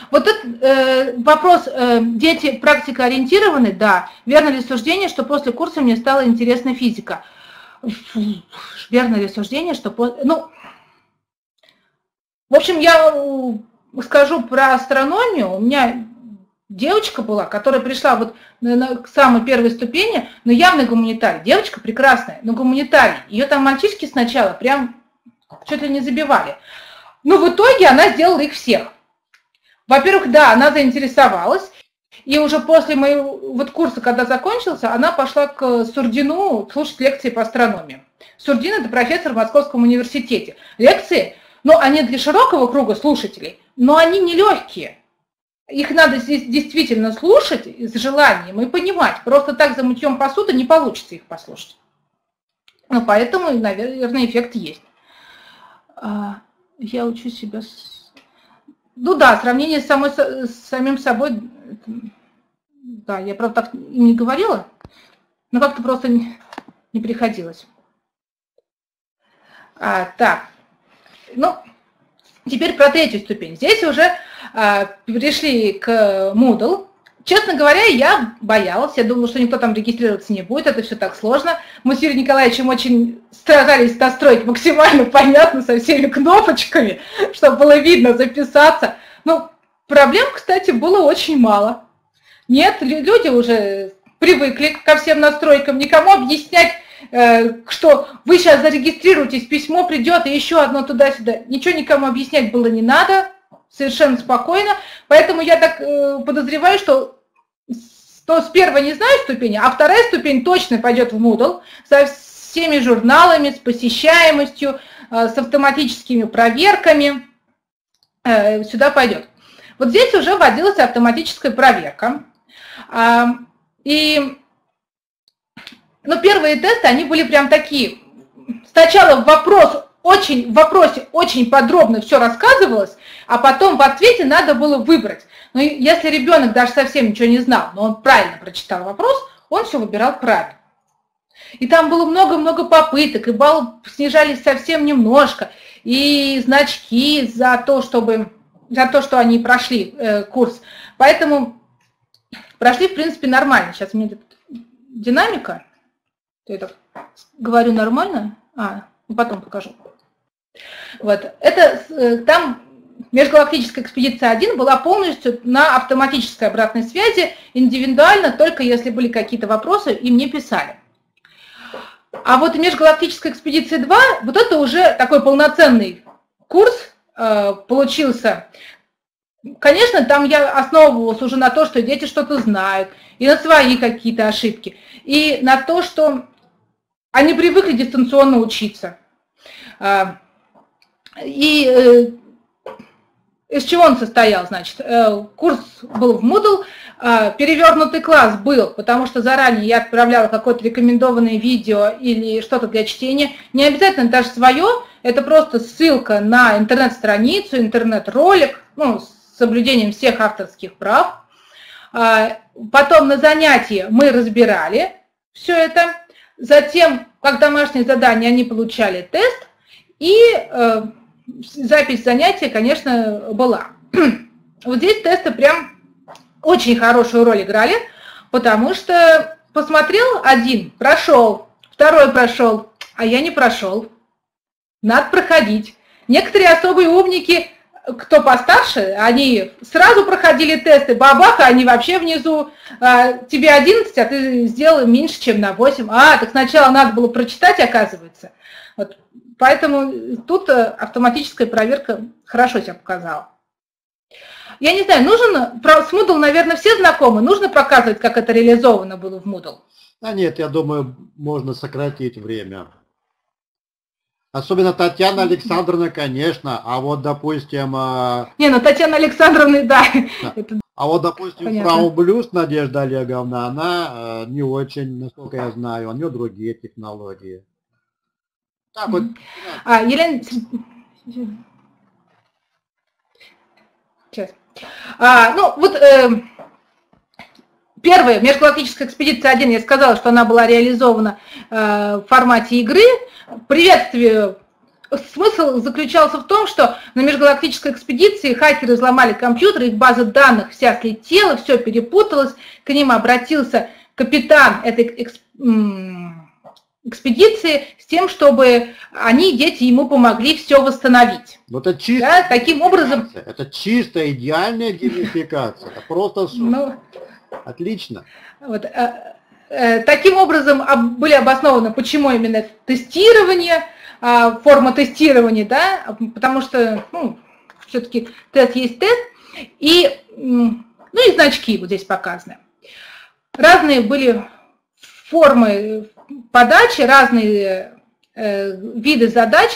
Вот этот э, вопрос, э, дети практикоориентированы, да. Верно ли суждение, что после курса мне стала интересна физика? Фу, верно ли суждение, что... Ну, в общем, я скажу про астрономию. У меня девочка была, которая пришла вот к самой первой ступени, но явно гуманитарий. Девочка прекрасная, но гуманитарий. Ее там мальчишки сначала прям чуть ли не забивали. Но в итоге она сделала их всех. Во-первых, да, она заинтересовалась, и уже после моего вот курса, когда закончился, она пошла к Сурдину слушать лекции по астрономии. Сурдин – это профессор в Московском университете. Лекции, ну, они для широкого круга слушателей, но они нелегкие. Их надо здесь действительно слушать с желанием и понимать. Просто так за мытьем посуды не получится их послушать. Ну, поэтому, наверное, эффект есть. А, я учу себя ну да, сравнение с, самой, с самим собой, да, я правда так не говорила, но как-то просто не, не приходилось. А, так, ну, теперь про третью ступень. Здесь уже а, пришли к Moodle, Честно говоря, я боялась, я думала, что никто там регистрироваться не будет, это все так сложно. Мы с Юрием Николаевичем очень старались настроить максимально [laughs] понятно со всеми кнопочками, чтобы было видно записаться. Ну, проблем, кстати, было очень мало. Нет, люди уже привыкли ко всем настройкам, никому объяснять, э, что вы сейчас зарегистрируетесь, письмо придет, и еще одно туда-сюда. Ничего никому объяснять было не надо, совершенно спокойно. Поэтому я так э, подозреваю, что то с первой не знаю ступени, а вторая ступень точно пойдет в Moodle со всеми журналами, с посещаемостью, э, с автоматическими проверками. Э, сюда пойдет. Вот здесь уже вводилась автоматическая проверка. А, и ну, первые тесты, они были прям такие сначала вопрос очень, в вопросе очень подробно все рассказывалось, а потом в ответе надо было выбрать. Но если ребенок даже совсем ничего не знал, но он правильно прочитал вопрос, он все выбирал правильно. И там было много-много попыток, и баллы снижались совсем немножко, и значки за то, чтобы, за то что они прошли э, курс. Поэтому прошли, в принципе, нормально. Сейчас у меня динамика. Я так говорю нормально. А, ну, потом покажу. Вот. Это э, там межгалактическая экспедиция 1 была полностью на автоматической обратной связи, индивидуально, только если были какие-то вопросы, и мне писали. А вот межгалактическая экспедиция 2, вот это уже такой полноценный курс э, получился. Конечно, там я основывалась уже на то, что дети что-то знают, и на свои какие-то ошибки, и на то, что они привыкли дистанционно учиться. А, и э, из чего он состоял, значит? Э, курс был в Moodle, а, перевернутый класс был, потому что заранее я отправляла какое-то рекомендованное видео или что-то для чтения. Не обязательно даже свое, это просто ссылка на интернет-страницу, интернет-ролик, ну, с соблюдением всех авторских прав. А, потом на занятии мы разбирали все это. Затем, как домашнее задание, они получали тест, и э, запись занятия, конечно, была. [clears throat] вот здесь тесты прям очень хорошую роль играли, потому что посмотрел один, прошел, второй прошел, а я не прошел. Надо проходить. Некоторые особые умники, кто постарше, они сразу проходили тесты, бабаха, они вообще внизу, а, тебе 11, а ты сделал меньше, чем на 8. А, так сначала надо было прочитать, оказывается. Поэтому тут э, автоматическая проверка хорошо себя показала. Я не знаю, нужен, про, с Moodle, наверное, все знакомы, нужно показывать, как это реализовано было в Moodle? А нет, я думаю, можно сократить время. Особенно Татьяна Александровна, конечно, а вот, допустим... А, не, ну Татьяна Александровна, да. [laughs] Это... А вот, допустим, Понятно. фрау Блюз Надежда Олеговна, она э, не очень, насколько я знаю, у нее другие технологии. Так вот. А, Елена... Сейчас. А, ну, вот э, первая межгалактическая экспедиция 1, я сказала, что она была реализована э, в формате игры. Приветствие Смысл заключался в том, что на межгалактической экспедиции хакеры взломали компьютер, их база данных вся слетела, все перепуталось, к ним обратился капитан этой экс экспедиции тем, чтобы они, дети, ему помогли все восстановить. Вот это чисто. Да, таким образом. Это чисто идеальная геймификация. Это просто ну, Отлично. Вот, э, э, таким образом об, были обоснованы, почему именно тестирование, э, форма тестирования, да, потому что ну, все-таки тест есть тест, и, ну и значки вот здесь показаны. Разные были формы подачи, разные виды задач.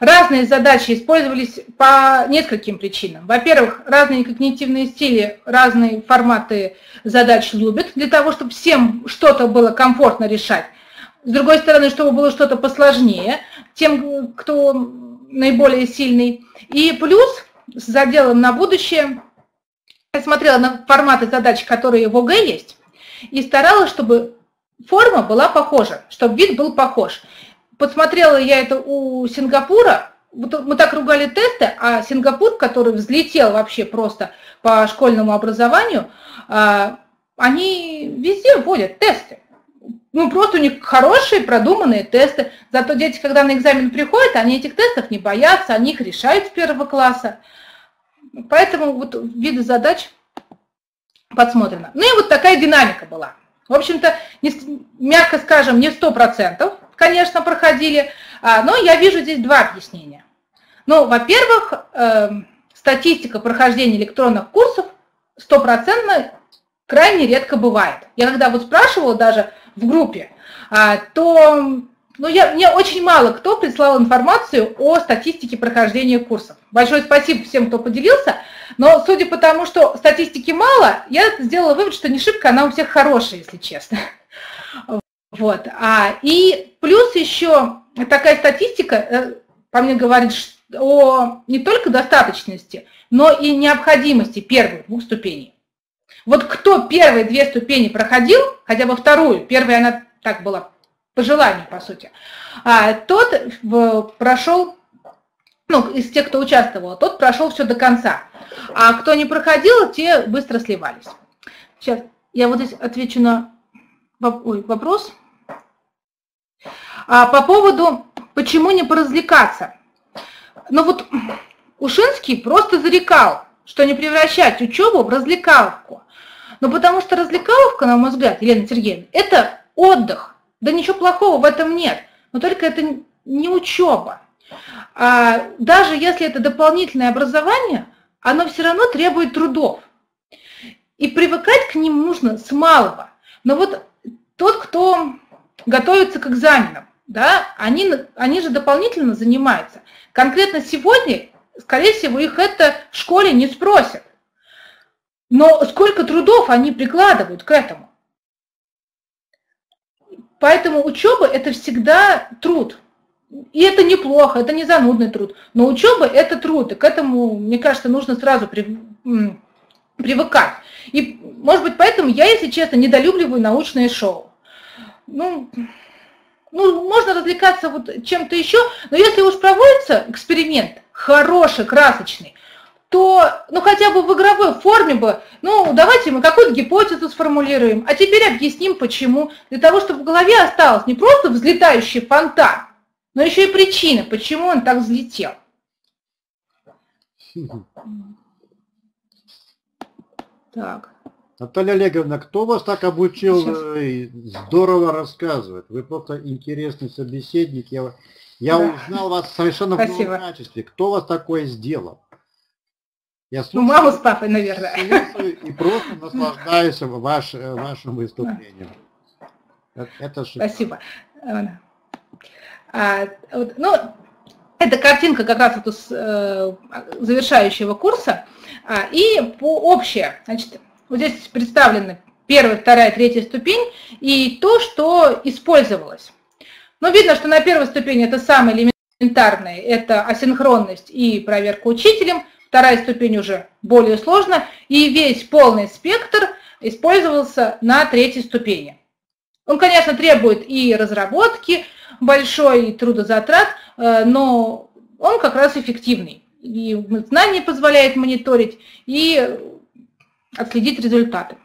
Разные задачи использовались по нескольким причинам. Во-первых, разные когнитивные стили, разные форматы задач любят для того, чтобы всем что-то было комфортно решать. С другой стороны, чтобы было что-то посложнее, тем, кто наиболее сильный. И плюс с заделом на будущее я смотрела на форматы задач, которые в ОГЭ есть, и старалась, чтобы форма была похожа, чтобы вид был похож. Подсмотрела я это у Сингапура, мы так ругали тесты, а Сингапур, который взлетел вообще просто по школьному образованию, а, они везде вводят тесты. Ну, просто у них хорошие, продуманные тесты. Зато дети, когда на экзамен приходят, они этих тестов не боятся, они их решают с первого класса. Поэтому вот виды задач подсмотрено. Ну и вот такая динамика была. В общем-то, мягко скажем, не 100%, конечно, проходили, а, но я вижу здесь два объяснения. Ну, во-первых, э, статистика прохождения электронных курсов стопроцентно крайне редко бывает. Я когда вот спрашивала даже в группе, а, то ну, я, мне очень мало кто прислал информацию о статистике прохождения курсов. Большое спасибо всем, кто поделился. Но судя по тому, что статистики мало, я сделала вывод, что не шибко она у всех хорошая, если честно. Вот. А, и плюс еще такая статистика, э, по мне говорит, о не только достаточности, но и необходимости первых двух ступеней. Вот кто первые две ступени проходил, хотя бы вторую, первая она так была по желанию, по сути, а, тот прошел, ну, из тех, кто участвовал, тот прошел все до конца. А кто не проходил, те быстро сливались. Сейчас я вот здесь отвечу на вопрос. А, по поводу, почему не поразвлекаться. Ну вот Ушинский просто зарекал, что не превращать учебу в развлекаловку. Ну потому что развлекаловка, на мой взгляд, Елена Сергеевна, это отдых. Да ничего плохого в этом нет. Но только это не учеба. А даже если это дополнительное образование, оно все равно требует трудов. И привыкать к ним нужно с малого. Но вот тот, кто готовится к экзаменам, да, они, они же дополнительно занимаются. Конкретно сегодня, скорее всего, их это в школе не спросят. Но сколько трудов они прикладывают к этому? Поэтому учеба – это всегда труд. И это неплохо, это не занудный труд. Но учеба – это труд, и к этому, мне кажется, нужно сразу при, привыкать. И, может быть, поэтому я, если честно, недолюбливаю научные шоу. Ну, ну, можно развлекаться вот чем-то еще, но если уж проводится эксперимент хороший, красочный, то, ну, хотя бы в игровой форме бы, ну, давайте мы какую-то гипотезу сформулируем, а теперь объясним, почему. Для того, чтобы в голове осталось не просто взлетающий фонтан, но еще и причина, почему он так взлетел. Так. Наталья Олеговна, кто вас так обучил Сейчас. здорово рассказывать? Вы просто интересный собеседник. Я, я да. узнал вас совершенно Спасибо. в новом качестве. Кто вас такое сделал? Я слушаю, ну, мама с папой, наверное. И просто [laughs] наслаждаюсь ваш, вашим выступлением. Это Спасибо. А, вот, ну, это картинка как раз вот из э, завершающего курса. А, и по общее, значит, вот здесь представлены первая, вторая, третья ступень и то, что использовалось. Но видно, что на первой ступени это самое элементарное, это асинхронность и проверка учителем. Вторая ступень уже более сложная, и весь полный спектр использовался на третьей ступени. Он, конечно, требует и разработки большой, и трудозатрат, э, но он как раз эффективный. И знание позволяет мониторить, и отследить результаты.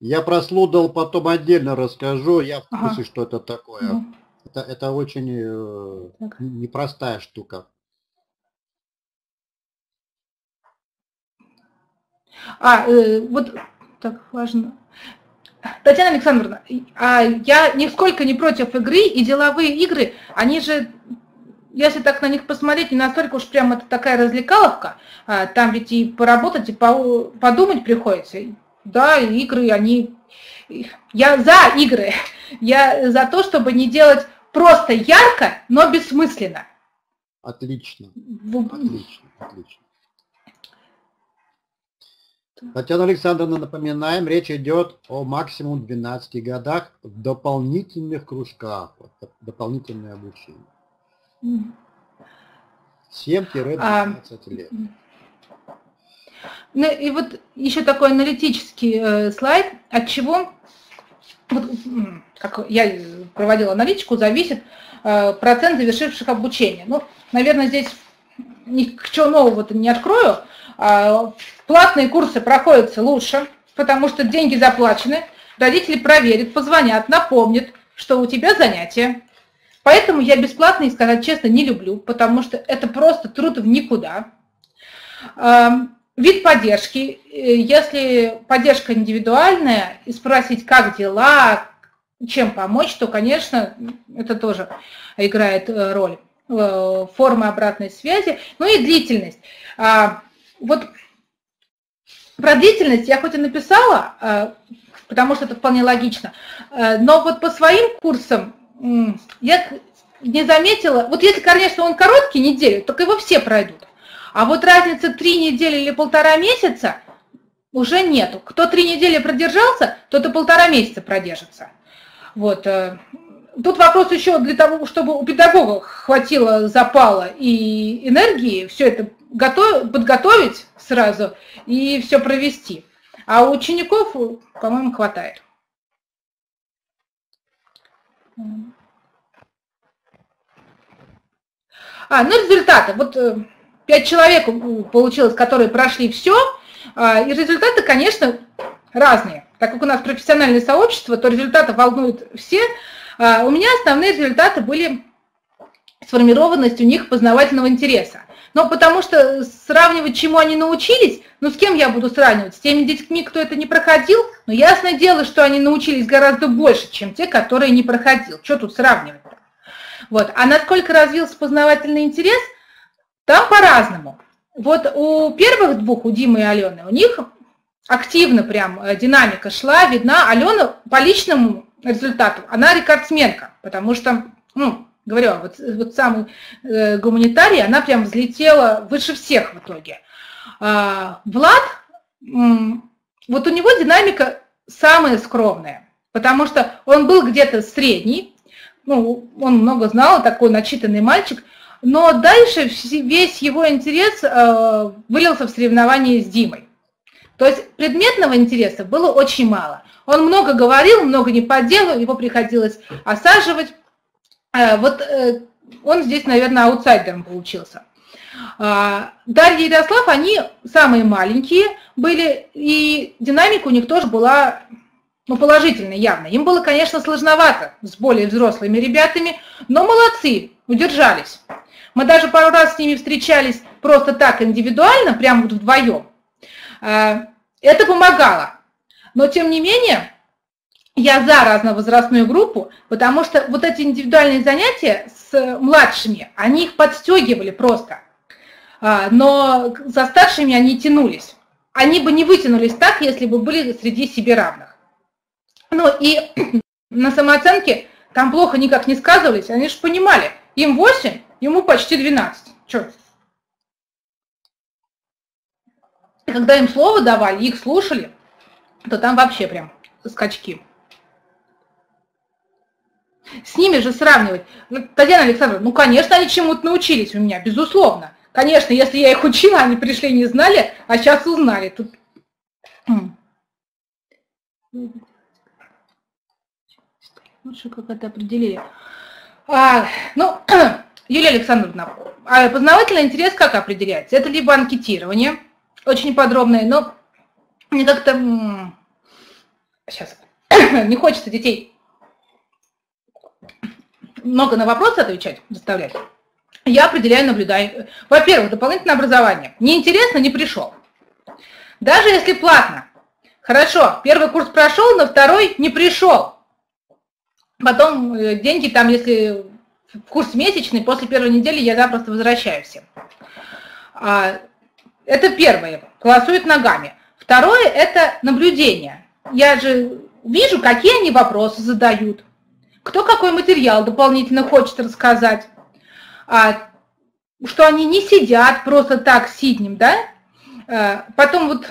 Я про Слудал потом отдельно расскажу. Я в курсе, ага. что это такое. Угу. Это, это очень э, непростая штука. А, э, вот так важно. Татьяна Александровна, а я нисколько не против игры, и деловые игры, они же если так на них посмотреть, не настолько уж прям это такая развлекаловка, а, там ведь и поработать, и подумать приходится. Да, игры, они... Я за игры, [laughs] я за то, чтобы не делать просто ярко, но бессмысленно. Отлично, отлично, отлично. Татьяна Александровна, напоминаем, речь идет о максимум 12 годах в дополнительных кружках, дополнительное обучение. 7-12 а, лет. Ну и вот еще такой аналитический э, слайд, от чего, вот, как я проводила аналитику, зависит э, процент завершивших обучение. Ну, наверное, здесь ничего нового не открою. Э, платные курсы проходятся лучше, потому что деньги заплачены, родители проверят, позвонят, напомнят, что у тебя занятие, Поэтому я бесплатные, сказать честно, не люблю, потому что это просто труд в никуда. Эм, вид поддержки. Э, если поддержка индивидуальная, и спросить, как дела, чем помочь, то, конечно, это тоже играет э, роль. Э, форма обратной связи. Ну и длительность. А, вот про длительность я хоть и написала, потому что это вполне логично, но вот по своим курсам я не заметила, вот если, конечно, он короткий, неделю, только его все пройдут. А вот разница три недели или полтора месяца уже нету. Кто три недели продержался, тот и полтора месяца продержится. Вот. Э, тут вопрос еще для того, чтобы у педагога хватило запала и энергии все это готов, подготовить сразу и все провести. А у учеников, по-моему, хватает. А, ну результаты. Вот э, пять человек получилось, которые прошли все, а, и результаты, конечно, разные. Так как у нас профессиональное сообщество, то результаты волнуют все. А, у меня основные результаты были сформированность у них познавательного интереса. Но потому что сравнивать, чему они научились, ну с кем я буду сравнивать? С теми детьми, кто это не проходил? Но ясное дело, что они научились гораздо больше, чем те, которые не проходил. Что тут сравнивать? Вот. А насколько развился познавательный интерес, там по-разному. Вот у первых двух, у Димы и Алены, у них активно прям э, динамика шла, видна. Алена по личному результату, она рекордсменка, потому что, ну, говорю, вот, вот самый э, гуманитарий, она прям взлетела выше всех в итоге. А, Влад, вот у него динамика самая скромная, потому что он был где-то средний, ну, он много знал, такой начитанный мальчик, но дальше весь его интерес э, вылился в соревновании с Димой. То есть предметного интереса было очень мало. Он много говорил, много не по делу, его приходилось осаживать. Э, вот э, он здесь, наверное, аутсайдером получился. А, Дарья и Ярослав, они самые маленькие были, и динамика у них тоже была ну, положительная явно. Им было, конечно, сложновато с более взрослыми ребятами, но молодцы, удержались. Мы даже пару раз с ними встречались просто так индивидуально, прямо вот вдвоем. А, это помогало. Но, тем не менее, я за разновозрастную группу, потому что вот эти индивидуальные занятия с младшими, они их подстегивали просто. А, но за старшими они тянулись. Они бы не вытянулись так, если бы были среди себе равных. Ну и на самооценке там плохо никак не сказывались, они же понимали, им 8, ему почти 12. Че? Когда им слово давали, их слушали, то там вообще прям скачки. С ними же сравнивать. Ну, Татьяна Александровна, ну, конечно, они чему-то научились у меня, безусловно. Конечно, если я их учила, они пришли не знали, а сейчас узнали. Тут... Лучше как это определили. А, ну, [clears throat] Юлия Александровна, а познавательный интерес как определяется? Это либо анкетирование, очень подробное, но мне как-то... Сейчас, [clears throat] не хочется детей много на вопросы отвечать, заставлять. Я определяю, наблюдаю. Во-первых, дополнительное образование. Неинтересно, не пришел. Даже если платно. Хорошо, первый курс прошел, на второй не пришел. Потом э, деньги там, если курс месячный, после первой недели я запросто возвращаю всем. А, это первое, голосуют ногами. Второе – это наблюдение. Я же вижу, какие они вопросы задают, кто какой материал дополнительно хочет рассказать, а, что они не сидят просто так сиднем, да. А, потом вот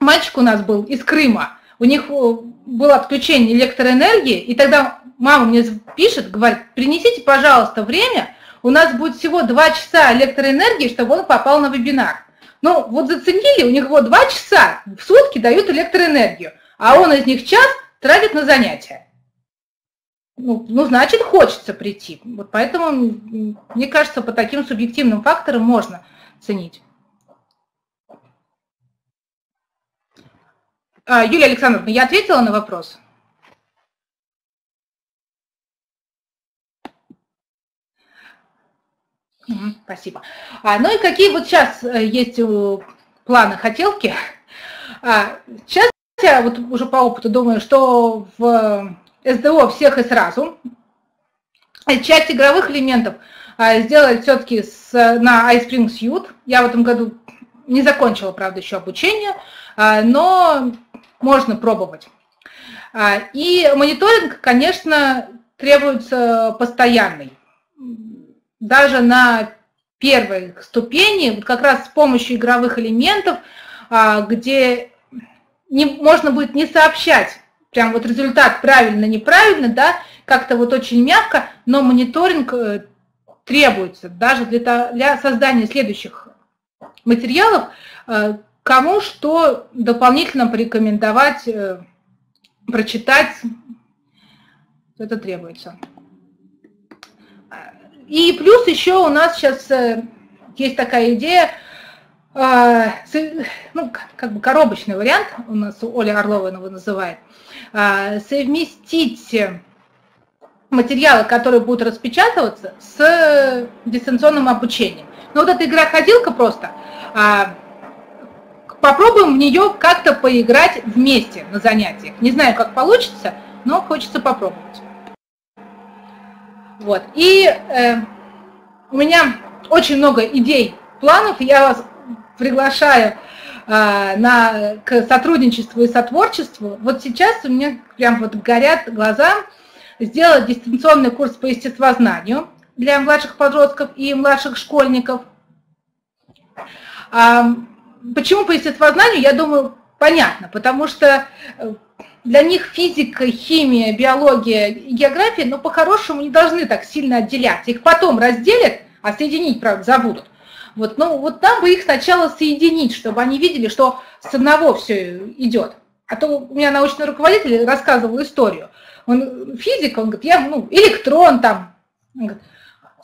мальчик у нас был из Крыма, у них было отключение электроэнергии, и тогда мама мне пишет, говорит, принесите, пожалуйста, время, у нас будет всего 2 часа электроэнергии, чтобы он попал на вебинар. Ну, вот заценили, у них вот 2 часа в сутки дают электроэнергию, а он из них час тратит на занятия. Ну, ну, значит, хочется прийти. Вот поэтому, мне кажется, по таким субъективным факторам можно ценить. Юлия Александровна, я ответила на вопрос? Спасибо. А, ну и какие вот сейчас э, есть э, планы, хотелки? А, сейчас я вот уже по опыту думаю, что в СДО всех и сразу. Часть игровых элементов а, сделать все-таки на iSpring Suite. Я в этом году не закончила, правда, еще обучение, а, но можно пробовать. А, и мониторинг, конечно, требуется постоянный даже на первой ступени, как раз с помощью игровых элементов, а, где не, можно будет не сообщать прям вот результат правильно, неправильно, да, как-то вот очень мягко, но мониторинг э, требуется даже для, для создания следующих материалов, э, кому что дополнительно порекомендовать, э, прочитать, это требуется. И плюс еще у нас сейчас есть такая идея, ну, как бы коробочный вариант, у нас Оля Орлова его называет, совместить материалы, которые будут распечатываться с дистанционным обучением. Ну вот эта игра-ходилка просто, а, попробуем в нее как-то поиграть вместе на занятиях. Не знаю, как получится, но хочется попробовать. Вот. И э, у меня очень много идей, планов, я вас приглашаю э, на, к сотрудничеству и сотворчеству. Вот сейчас у меня прям вот горят глаза сделать дистанционный курс по естествознанию для младших подростков и младших школьников. Почему по естествознанию, я думаю, понятно, потому что э, для них физика, химия, биология и география, ну, по-хорошему, не должны так сильно отделяться. Их потом разделят, а соединить, правда, забудут. Вот, ну, вот там бы их сначала соединить, чтобы они видели, что с одного все идет. А то у меня научный руководитель рассказывал историю – он физик, он говорит, я, ну, электрон там. Он говорит,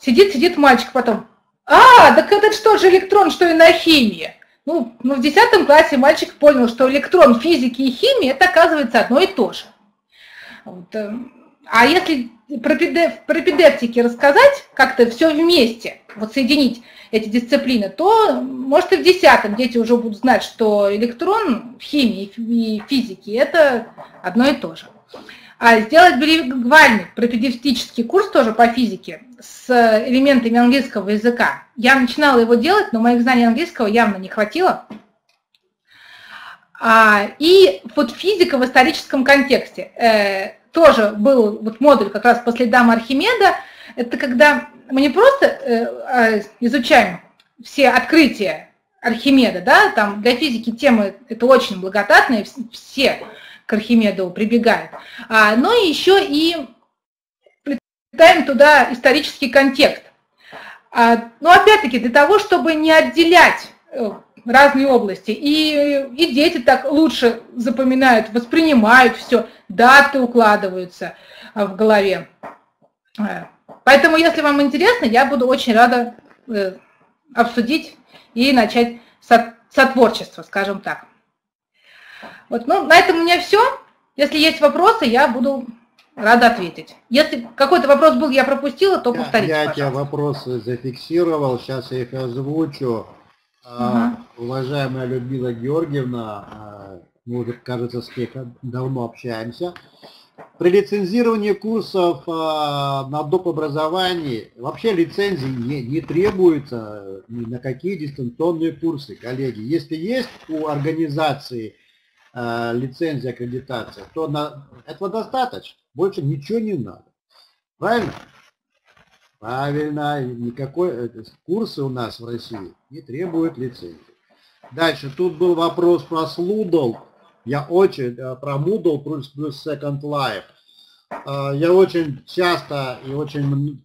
сидит, сидит мальчик потом. А, так это что же электрон, что и на химии? Ну, ну, в 10 классе мальчик понял, что электрон физики и химии это оказывается одно и то же. Вот. Э, а если про, педев, педевтики рассказать, как-то все вместе, вот соединить эти дисциплины, то, может, и в 10 дети уже будут знать, что электрон в химии и физике – это одно и то же. А сделать билингвальный пропедевтический курс тоже по физике с элементами английского языка. Я начинала его делать, но моих знаний английского явно не хватило. А, и вот физика в историческом контексте. Э, тоже был вот модуль как раз по следам Архимеда. Это когда мы не просто э, а, изучаем все открытия Архимеда, да, там для физики темы это очень благодатные, все к Архимедову прибегает, а, но еще и плетаем туда исторический контекст. А, но опять-таки для того, чтобы не отделять э, разные области. И, и дети так лучше запоминают, воспринимают все, даты укладываются э, в голове. Э, поэтому, если вам интересно, я буду очень рада обсудить и начать сотворчество, скажем так. Вот, ну, на этом у меня все. Если есть вопросы, я буду рада ответить. Если какой-то вопрос был, я пропустила, то повторите, Я, я те вопросы зафиксировал, сейчас я их озвучу. Угу. уважаемая Людмила Георгиевна, а, мы уже, кажется, с ней давно общаемся. При лицензировании курсов а, на доп. образовании вообще лицензии не, не требуется ни на какие дистанционные курсы, коллеги. Если есть у организации э, лицензия, аккредитация, то на, этого достаточно, больше ничего не надо. Правильно? Правильно, никакой э, курсы у нас в России не требуют лицензии. Дальше, тут был вопрос про Sludl. Я очень, э, про Moodle плюс, плюс Second Life. Я очень часто и очень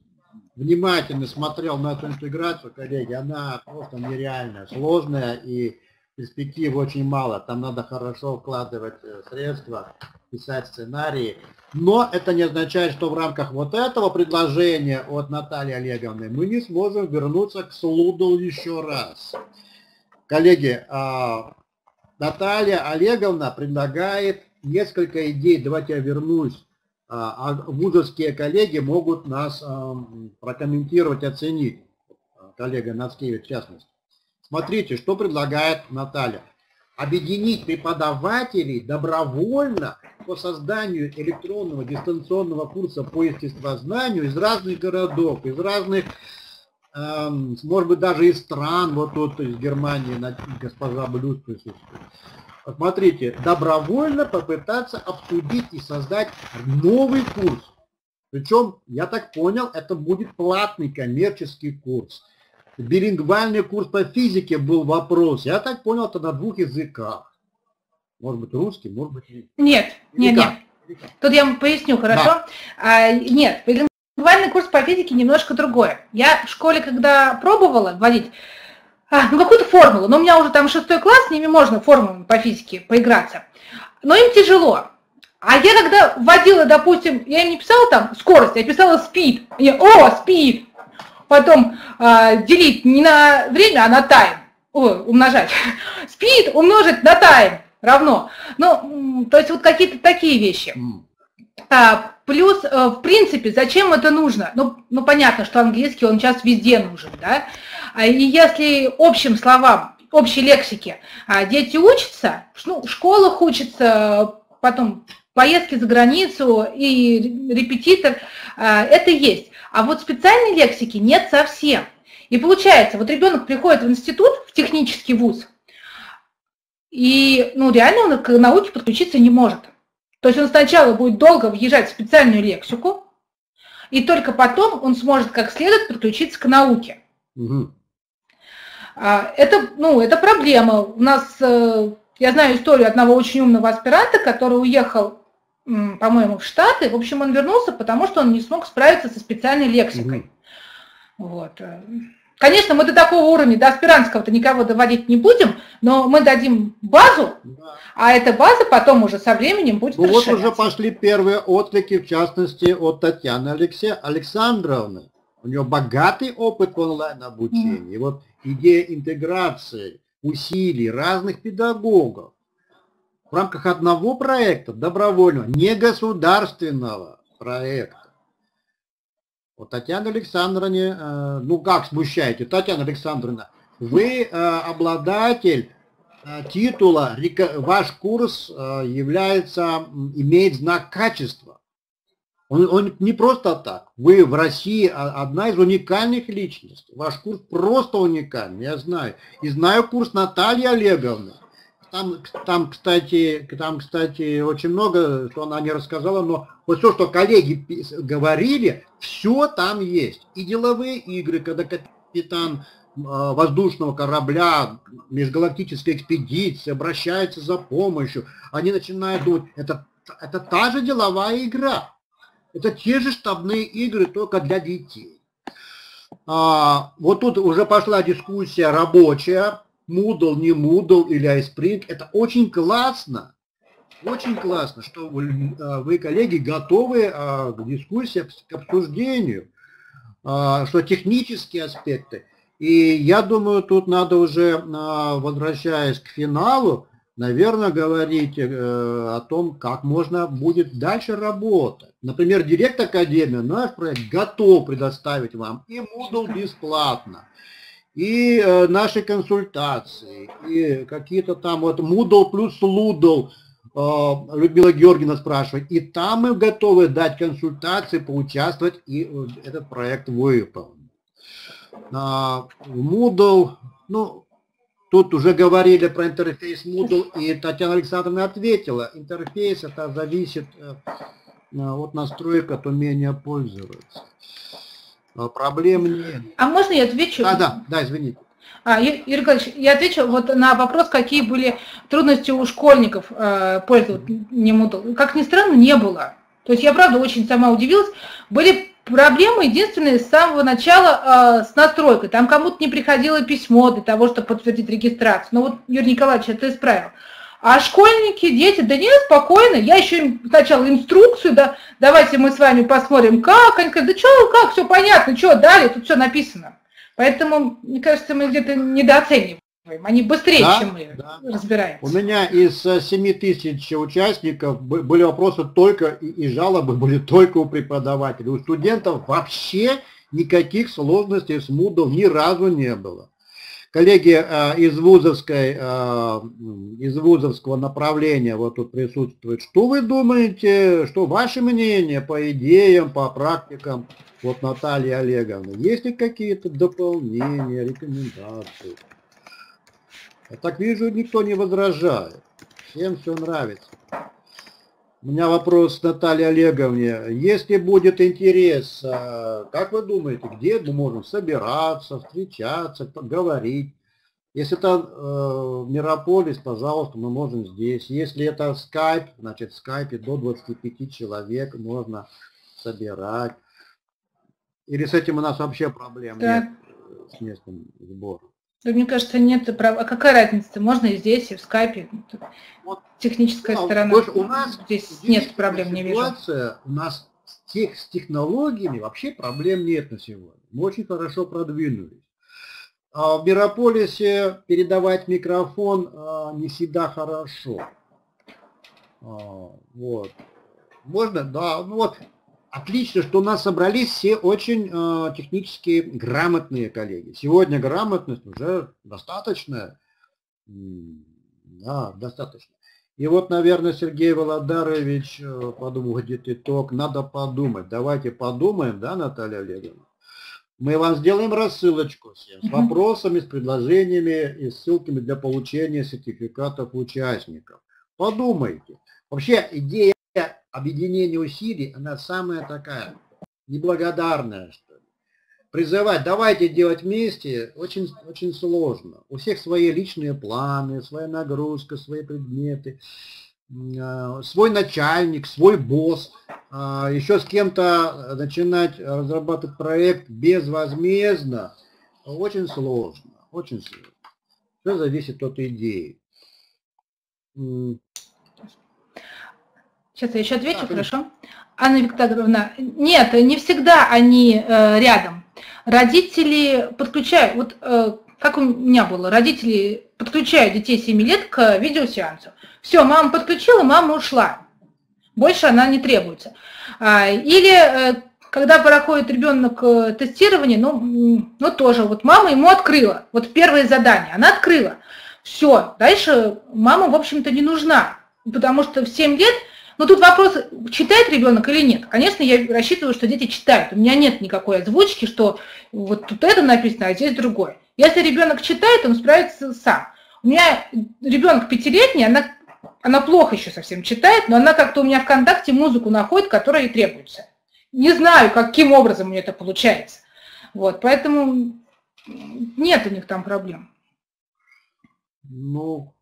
внимательно смотрел на эту интеграцию, коллеги. Она просто нереальная, сложная и перспектив очень мало, там надо хорошо вкладывать э, средства, писать сценарии. Но это не означает, что в рамках вот этого предложения от Натальи Олеговны мы не сможем вернуться к Слудл еще раз. Коллеги, а, Наталья Олеговна предлагает несколько идей, давайте я вернусь, а, а вузовские коллеги могут нас прокомментировать, оценить, коллега Нацкевич в частности. Смотрите, что предлагает Наталья. Объединить преподавателей добровольно по созданию электронного дистанционного курса по естествознанию из разных городов, из разных, эм, может быть, даже из стран, вот тут из Германии госпожа Блюз присутствует. Смотрите, добровольно попытаться обсудить и создать новый курс. Причем, я так понял, это будет платный коммерческий курс билингвальный курс по физике был вопрос. Я так понял, это на двух языках. Может быть, русский, может быть... Нет, нет, нет. Тут я вам поясню, хорошо? Да. А, нет, билингвальный курс по физике немножко другое. Я в школе, когда пробовала вводить, а, ну какую-то формулу, но у меня уже там шестой класс, с ними можно формулами по физике поиграться. Но им тяжело. А я когда вводила, допустим, я им не писала там скорость, я писала speed. И, о, speed! Потом э, делить не на время, а на. О, умножать. [laughs] Speed умножить на time равно. Ну, то есть вот какие-то такие вещи. А, плюс, э, в принципе, зачем это нужно? Ну, ну, понятно, что английский, он сейчас везде нужен, да? А, и если общим словам, общей лексике а, дети учатся, ну, в школах учатся, потом поездки за границу и репетитор, это есть. А вот специальной лексики нет совсем. И получается, вот ребенок приходит в институт, в технический вуз, и ну, реально он к науке подключиться не может. То есть он сначала будет долго въезжать в специальную лексику, и только потом он сможет как следует подключиться к науке. Угу. Это, ну, это проблема. У нас, э, я знаю историю одного очень умного аспиранта, который уехал, по-моему, в Штаты. В общем, он вернулся, потому что он не смог справиться со специальной лексикой. Угу. Вот. Конечно, мы до такого уровня, до аспирантского-то никого доводить не будем, но мы дадим базу, да. а эта база потом уже со временем будет Ну вот уже пошли первые отклики, в частности, от Татьяны Алексея Александровны. У нее богатый опыт онлайн-обучения. Mm. И вот идея интеграции усилий разных педагогов в рамках одного проекта, добровольного, не государственного проекта, вот Татьяна Александровна, э, ну как смущаете, Татьяна Александровна, вы э, обладатель э, титула, ваш курс является, имеет знак качества. Он, он не просто так. Вы в России одна из уникальных личностей. Ваш курс просто уникальный, я знаю. И знаю курс Натальи Олеговны. Там, там, кстати, там, кстати, очень много, что она не рассказала, но вот все, что коллеги говорили, все там есть. И деловые игры, когда капитан а, воздушного корабля межгалактической экспедиции обращается за помощью, они начинают думать, это, это та же деловая игра. Это те же штабные игры, только для детей. А, вот тут уже пошла дискуссия рабочая, Moodle, не Moodle или iSpring. Это очень классно. Очень классно, что вы, э, вы коллеги, готовы а, к дискуссии, к обсуждению, а, что технические аспекты. И я думаю, тут надо уже, а, возвращаясь к финалу, наверное, говорить о том, как можно будет дальше работать. Например, директор Академии, наш проект готов предоставить вам и Moodle бесплатно, и э, наши консультации, и какие-то там вот Moodle плюс Moodle, э, Людмила Георгиевна спрашивает, и там мы готовы дать консультации, поучаствовать и э, этот проект выполнить. А, Moodle, ну, тут уже говорили про интерфейс Moodle, и Татьяна Александровна ответила, интерфейс это зависит э, от настроек, от умения пользоваться. Проблем нет. А можно я отвечу? А, да, да, извините. А, Юрий Николаевич, я отвечу вот на вопрос, какие были трудности у школьников э, пользоваться не Moodle. Как ни странно, не было. То есть я, правда, очень сама удивилась. Были проблемы единственные с самого начала э, с настройкой. Там кому-то не приходило письмо для того, чтобы подтвердить регистрацию. Но вот Юрий Николаевич это исправил. А школьники, дети, да нет, спокойно, я еще им сначала инструкцию, да, давайте мы с вами посмотрим, как, они говорят, да что, как, все понятно, что, дали, тут все написано. Поэтому, мне кажется, мы где-то недооцениваем. Они быстрее, да, чем мы да. разбираемся. У меня из 7 тысяч участников были вопросы только и, жалобы были только у преподавателей. У студентов вообще никаких сложностей с Moodle ни разу не было коллеги э, из вузовской, э, из вузовского направления вот тут присутствуют. Что вы думаете, что ваше мнение по идеям, по практикам вот Натальи Олеговны? Есть ли какие-то дополнения, рекомендации? Я так вижу, никто не возражает. Всем все нравится. У меня вопрос Наталье Олеговне. Если будет интерес, а, как вы думаете, где мы можем собираться, встречаться, поговорить? Если это э, Мирополис, пожалуйста, мы можем здесь. Если это Skype, значит в Skype до 25 человек можно собирать. Или с этим у нас вообще проблем да. нет э, с местным сбором? Да, мне кажется, нет прав. А какая разница? Можно и здесь, и в скайпе. Вот, Техническая ну, сторона. У нас здесь нет проблем, не вижу. У нас с, тех, с технологиями вообще проблем нет на сегодня. Мы очень хорошо продвинулись. А в Мирополисе передавать микрофон а, не всегда хорошо. А, вот. Можно, да, ну вот Отлично, что у нас собрались все очень э, технически грамотные коллеги. Сегодня грамотность уже достаточная. Да, достаточно. И вот, наверное, Сергей Володарович э, подводит итог. Надо подумать. Давайте подумаем, да, Наталья Олеговна? Мы вам сделаем рассылочку всем с вопросами, с предложениями и ссылками для получения сертификатов участников. Подумайте. Вообще идея объединение усилий, она самая такая неблагодарная, что ли. Призывать, давайте делать вместе, очень, очень сложно. У всех свои личные планы, своя нагрузка, свои предметы, а, свой начальник, свой босс. А, Еще с кем-то начинать разрабатывать проект безвозмездно очень сложно, очень сложно. Все зависит от идеи. Сейчас я еще отвечу, да, хорошо? Анна Викторовна, нет, не всегда они э, рядом. Родители подключают, вот э, как у меня было, родители подключают детей 7 лет к видеосеансу. Все, мама подключила, мама ушла. Больше она не требуется. А, или э, когда проходит ребенок э, тестирование, ну, ну тоже, вот мама ему открыла, вот первое задание, она открыла. Все, дальше мама, в общем-то, не нужна, потому что в 7 лет но тут вопрос, читает ребенок или нет. Конечно, я рассчитываю, что дети читают. У меня нет никакой озвучки, что вот тут это написано, а здесь другое. Если ребенок читает, он справится сам. У меня ребенок пятилетний, она, она плохо еще совсем читает, но она как-то у меня ВКонтакте музыку находит, которая ей требуется. Не знаю, каким образом у нее это получается. Вот, поэтому нет у них там проблем. Ну,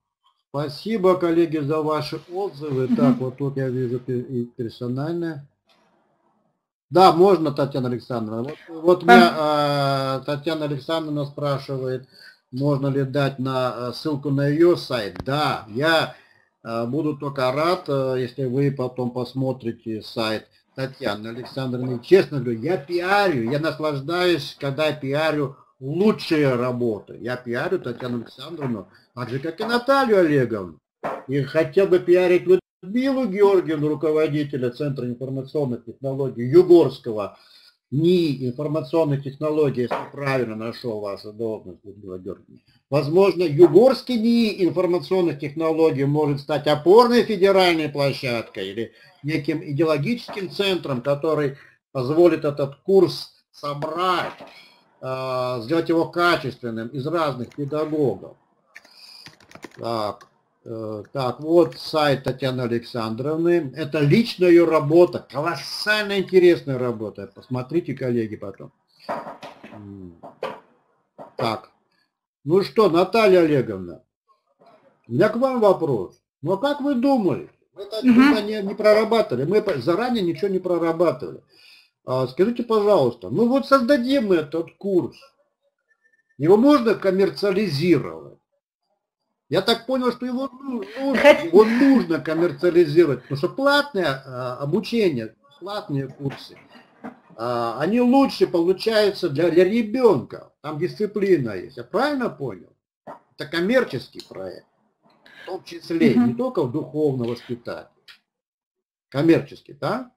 Спасибо, коллеги, за ваши отзывы. Так, вот тут я вижу и персональное. Да, можно, Татьяна Александровна. Вот, вот меня э, Татьяна Александровна спрашивает, можно ли дать на э, ссылку на ее сайт. Да, я э, буду только рад, э, если вы потом посмотрите сайт Татьяны Александровны. Честно говорю, я пиарю, я наслаждаюсь, когда пиарю лучшие работы. Я пиарю Татьяну Александровну, так же, как и Наталью Олеговну. И хотел бы пиарить Людмилу Георгиевну, руководителя Центра информационных технологий Югорского, НИИ информационных технологий, если правильно нашел вашу должность, Людмила Георгиевна. Возможно, Югорский НИИ информационных технологий может стать опорной федеральной площадкой или неким идеологическим центром, который позволит этот курс собрать а, сделать его качественным из разных педагогов. Так, э, так, вот сайт Татьяны Александровны. Это личная ее работа, колоссально интересная работа. Посмотрите, коллеги, потом. Так, ну что, Наталья Олеговна, у меня к вам вопрос. Ну а как вы думали? Мы так угу. не, не прорабатывали, мы заранее ничего не прорабатывали. А, скажите, пожалуйста, ну вот создадим этот курс. Его можно коммерциализировать. Я так понял, что его нужно, его нужно коммерциализировать, потому что платное а, обучение, платные курсы, а, они лучше получаются для, для ребенка. Там дисциплина есть. Я правильно понял? Это коммерческий проект. В том числе, не только в духовном воспитании. Коммерческий, да?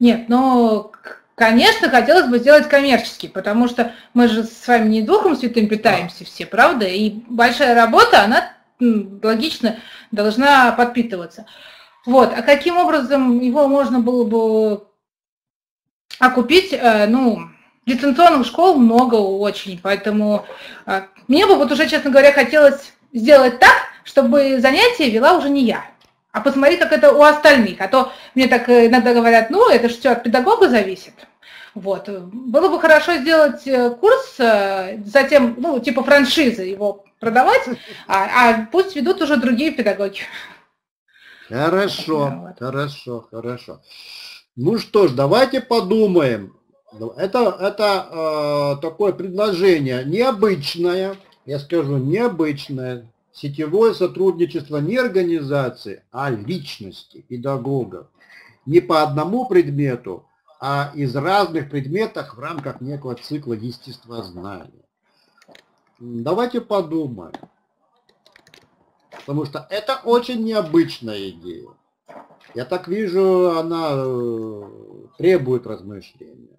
Нет, но, конечно, хотелось бы сделать коммерческий, потому что мы же с вами не Духом Святым питаемся все, правда? И большая работа, она логично должна подпитываться. Вот, а каким образом его можно было бы окупить? Э, ну, дистанционных школ много очень, поэтому э, мне бы вот уже, честно говоря, хотелось сделать так, чтобы занятия вела уже не я а посмотри, как это у остальных. А то мне так иногда говорят, ну, это же все от педагога зависит. Вот. Было бы хорошо сделать э, курс, э, затем, ну, типа франшизы его продавать, а, а пусть ведут уже другие педагоги. Хорошо, вот. хорошо, хорошо. Ну что ж, давайте подумаем. Это, это э, такое предложение необычное, я скажу необычное, сетевое сотрудничество не организации, а личности педагогов. Не по одному предмету, а из разных предметов в рамках некого цикла естествознания. Давайте подумаем. Потому что это очень необычная идея. Я так вижу, она э, требует размышления.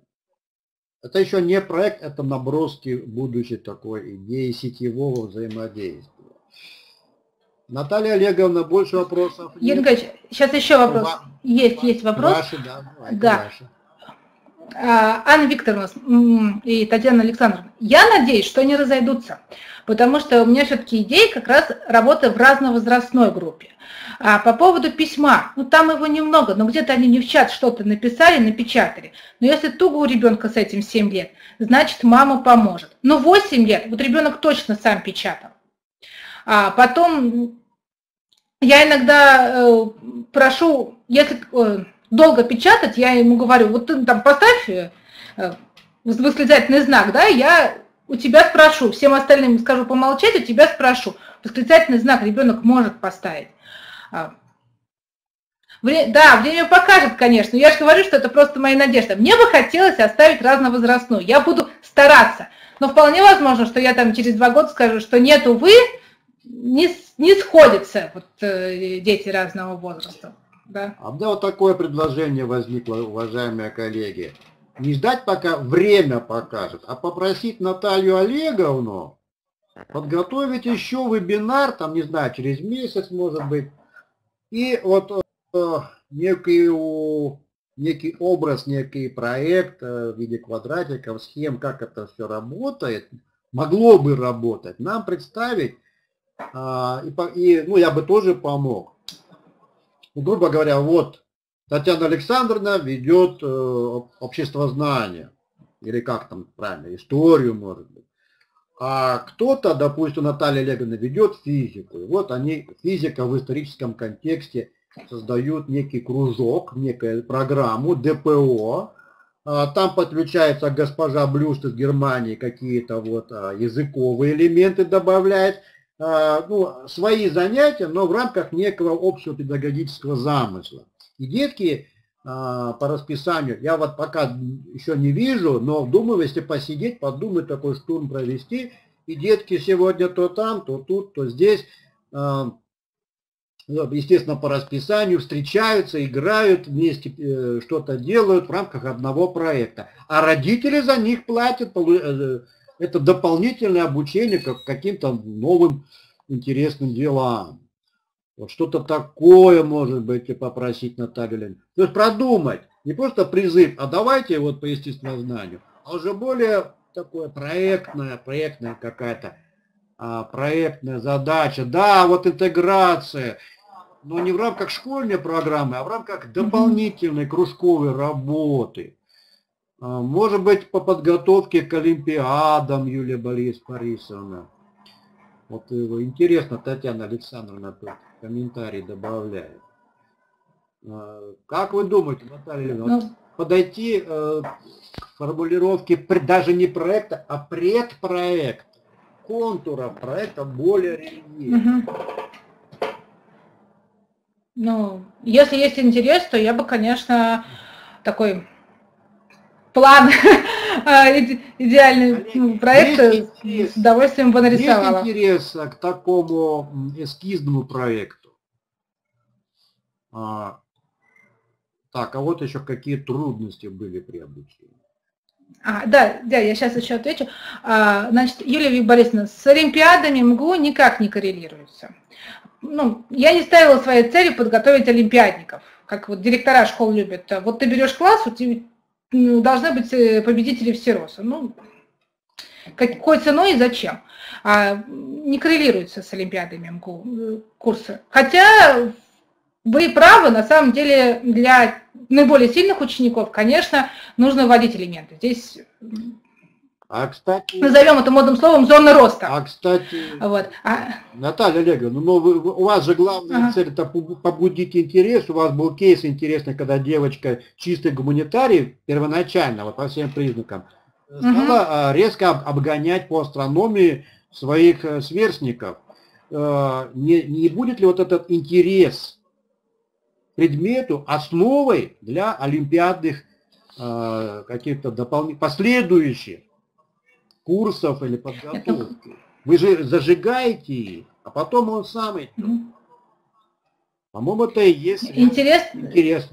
Это еще не проект, это наброски будущей такой идеи сетевого взаимодействия. Наталья Олеговна, больше вопросов? Юрий сейчас еще вопрос. Ва... Есть, есть вопрос. Ваши, да. да. Ваши. А, Анна Викторовна и Татьяна Александровна, я надеюсь, что они разойдутся, потому что у меня все-таки идея как раз работы в разновозрастной группе. А по поводу письма, ну там его немного, но где-то они не в чат что-то написали, напечатали. Но если туго у ребенка с этим 7 лет, значит мама поможет. Но 8 лет, вот ребенок точно сам печатал. А потом я иногда э, прошу, если э, долго печатать, я ему говорю, вот ты там поставь э, восклицательный знак, да, я у тебя спрошу, всем остальным скажу помолчать, у тебя спрошу. Восклицательный знак ребенок может поставить. А, да, время покажет, конечно. Я же говорю, что это просто моя надежда. Мне бы хотелось оставить разновозрастную. Я буду стараться. Но вполне возможно, что я там через два года скажу, что нет, увы, не, не сходятся вот, э, дети разного возраста. Да. А мне вот такое предложение возникло, уважаемые коллеги. Не ждать, пока время покажет, а попросить Наталью Олеговну подготовить еще вебинар, там, не знаю, через месяц, может быть, и вот э, некий, некий образ, некий проект э, в виде квадратиков, схем, как это все работает, могло бы работать, нам представить, и, и, ну, я бы тоже помог, ну, грубо говоря, вот Татьяна Александровна ведет э, общество знания, или как там правильно, историю, может быть. А кто-то, допустим, Наталья Олеговна ведет физику. И вот они, физика в историческом контексте, создают некий кружок, некую программу ДПО. А, там подключается госпожа Блюст из Германии, какие-то вот а, языковые элементы добавляет. А, ну, свои занятия, но в рамках некого общего педагогического замысла. И детки а, по расписанию, я вот пока еще не вижу, но думаю, если посидеть, подумать, такой штурм провести, и детки сегодня то там, то тут, то здесь, а, ну, естественно, по расписанию встречаются, играют вместе, э, что-то делают в рамках одного проекта. А родители за них платят, э, это дополнительное обучение как каким-то новым интересным делам. Вот что-то такое, может быть, и попросить Наталью Ленину. То есть продумать, не просто призыв, а давайте вот по естествознанию, а уже более такое проектная, проектная какая-то, а, проектная задача. Да, вот интеграция, но не в рамках школьной программы, а в рамках дополнительной кружковой работы. А, может быть, по подготовке к Олимпиадам Юлия Борис Борисовна. Вот интересно, Татьяна Александровна тут комментарий добавляет. А, как вы думаете, Наталья Ильина, ну, подойти э, к формулировке даже не проекта, а предпроекта, контура проекта более рельефно? Угу. Ну, если есть интерес, то я бы, конечно, такой план [laughs] а, идеальный ну, проект с удовольствием бы нарисовала. Есть интерес к такому эскизному проекту? А, так, а вот еще какие трудности были при обучении? А, да, да, я сейчас еще отвечу. А, значит, Юлия Борисовна, с Олимпиадами МГУ никак не коррелируется. Ну, я не ставила своей целью подготовить олимпиадников, как вот директора школ любят. Вот ты берешь класс, у тебя должны быть э, победители всероса. Ну, какой ценой и зачем? А, не коррелируется с Олимпиадами МГУ э, курсы. Хотя вы правы, на самом деле для наиболее сильных учеников, конечно, нужно вводить элементы. Здесь а, кстати... Назовем это модным словом зона роста. А, кстати, вот. а... Наталья Олеговна, ну, вы, у вас же главная ага. цель это побудить интерес. У вас был кейс интересный, когда девочка чистый гуманитарий первоначально, вот по всем признакам, стала угу. резко обгонять по астрономии своих э, сверстников. Э, не, не будет ли вот этот интерес предмету основой для олимпиадных э, каких-то дополнительных, последующих курсов или подготовки. Это... Вы же зажигаете их, а потом он сам идет. По-моему, это и есть интерес. Интерес.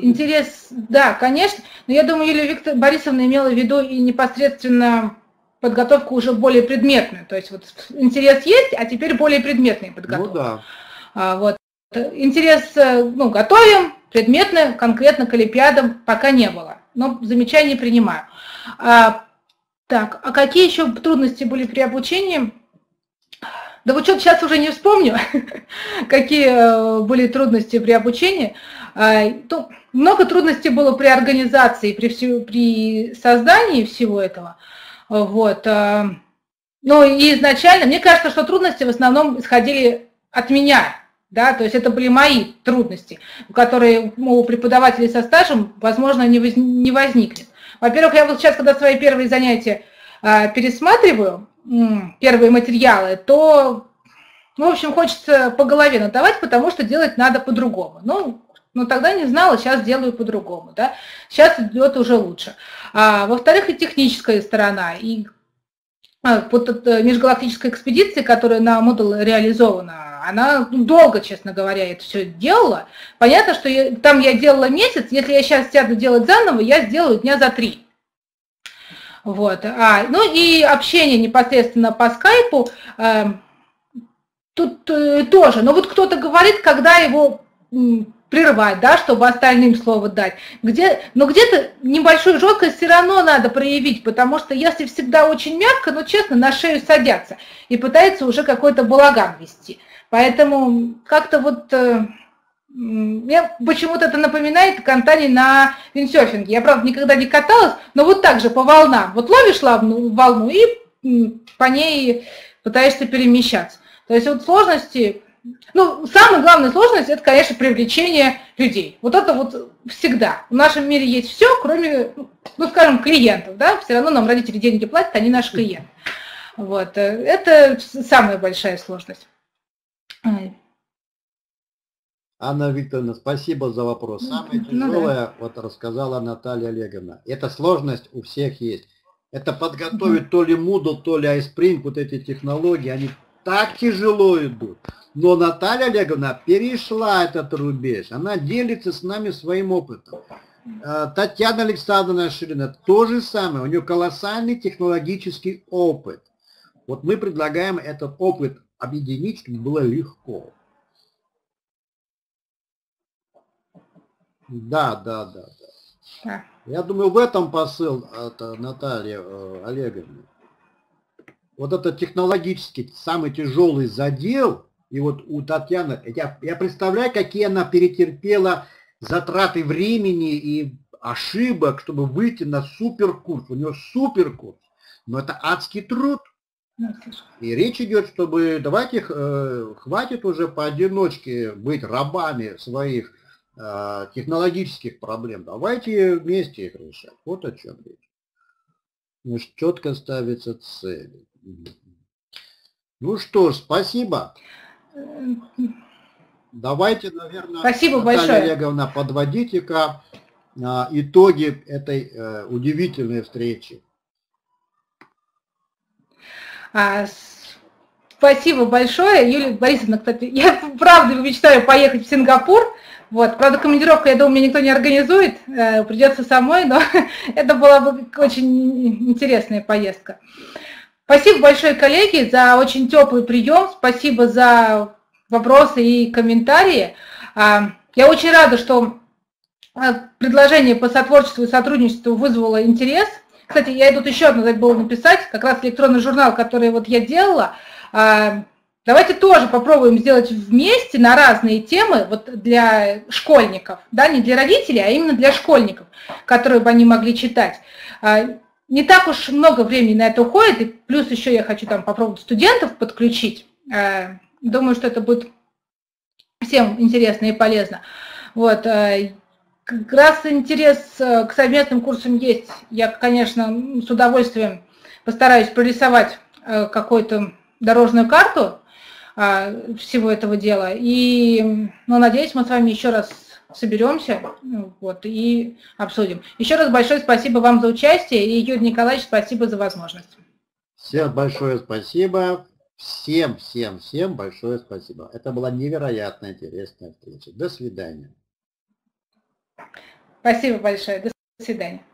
Интерес, да, конечно. Но я думаю, Юлия Виктор Борисовна имела в виду и непосредственно подготовку уже более предметную. То есть вот интерес есть, а теперь более предметная подготовка. Ну да. А, вот. Интерес, э, ну, готовим, предметно, конкретно к Олимпиадам пока не было. Но замечания принимаю. А, так, а какие еще трудности были при обучении? Да вот что-то сейчас уже не вспомню, [laughs] какие э, были трудности при обучении. А, много трудностей было при организации, при, всю, при создании всего этого. Вот. А, ну и изначально, мне кажется, что трудности в основном исходили от меня, да, то есть это были мои трудности, которые у преподавателей со стажем, возможно, не, воз, не возникнет. Во-первых, я вот сейчас, когда свои первые занятия а, пересматриваю, первые материалы, то, ну, в общем, хочется по голове надавать, потому что делать надо по-другому. Ну, ну, тогда не знала, сейчас делаю по-другому, да. Сейчас идет уже лучше. А, во-вторых, и техническая сторона, и вот эта межгалактическая экспедиция, которая на модул реализована, она долго, честно говоря, это все делала. Понятно, что я, там я делала месяц, если я сейчас сяду делать заново, я сделаю дня за три. Вот. А, ну и общение непосредственно по скайпу э, тут э, тоже. Но вот кто-то говорит, когда его прервать, да, чтобы остальным слово дать. Где, но где-то небольшую жесткость все равно надо проявить, потому что если всегда очень мягко, ну честно, на шею садятся и пытаются уже какой-то балаган вести. Поэтому как-то вот э, мне почему-то это напоминает катание на виндсерфинге. Я, правда, никогда не каталась, но вот так же по волнам. Вот ловишь волну и по ней пытаешься перемещаться. То есть вот сложности, ну, самая главная сложность, это, конечно, привлечение людей. Вот это вот всегда. В нашем мире есть все, кроме, ну, скажем, клиентов, да, все равно нам родители деньги платят, они наши клиенты. Вот, это самая большая сложность. Анна Викторовна, спасибо за вопрос. Самое тяжелое, ну, да. вот рассказала Наталья Олеговна, эта сложность у всех есть. Это подготовить то ли Moodle, то ли iSpring, вот эти технологии, они так тяжело идут. Но Наталья Олеговна перешла этот рубеж, она делится с нами своим опытом. А, Татьяна Александровна Ширина то же самое, у нее колоссальный технологический опыт. Вот мы предлагаем этот опыт объединить, чтобы было легко. Да, да, да, да. Я думаю, в этом посыл это Наталья э, Олеговна. Вот это технологически самый тяжелый задел, и вот у Татьяны, я, я представляю, какие она перетерпела затраты времени и ошибок, чтобы выйти на суперкурс. У нее суперкурс, но это адский труд. И речь идет, чтобы давайте э, хватит уже поодиночке быть рабами своих Э, технологических проблем. Давайте вместе их решать. Вот о чем речь. Ну, четко ставится цели. Ну что ж, спасибо. Давайте, наверное, спасибо Наталья большое. Олеговна, подводите-ка а, итоги этой а, удивительной встречи. А, спасибо большое, Юлия Борисовна, кстати, [laughs] я правда мечтаю поехать в Сингапур, вот, правда, командировку, я думаю, мне никто не организует, э, придется самой, но [laughs] это была бы очень интересная поездка. Спасибо большое, коллеги, за очень теплый прием, спасибо за вопросы и комментарии. А, я очень рада, что а, предложение по сотворчеству и сотрудничеству вызвало интерес. Кстати, я тут еще одно забыла написать, как раз электронный журнал, который вот я делала, а, Давайте тоже попробуем сделать вместе на разные темы, вот для школьников, да, не для родителей, а именно для школьников, которые бы они могли читать. Не так уж много времени на это уходит, и плюс еще я хочу там попробовать студентов подключить. А, думаю, что это будет всем интересно и полезно. Вот, а, как раз интерес э, к совместным курсам есть. Я, конечно, с удовольствием постараюсь прорисовать э, какую-то дорожную карту всего этого дела. И ну, надеюсь, мы с вами еще раз соберемся ну, вот, и обсудим. Еще раз большое спасибо вам за участие, и Юрий Николаевич, спасибо за возможность. Всем большое спасибо. Всем, всем, всем большое спасибо. Это была невероятно интересная встреча. До свидания. Спасибо большое. До свидания.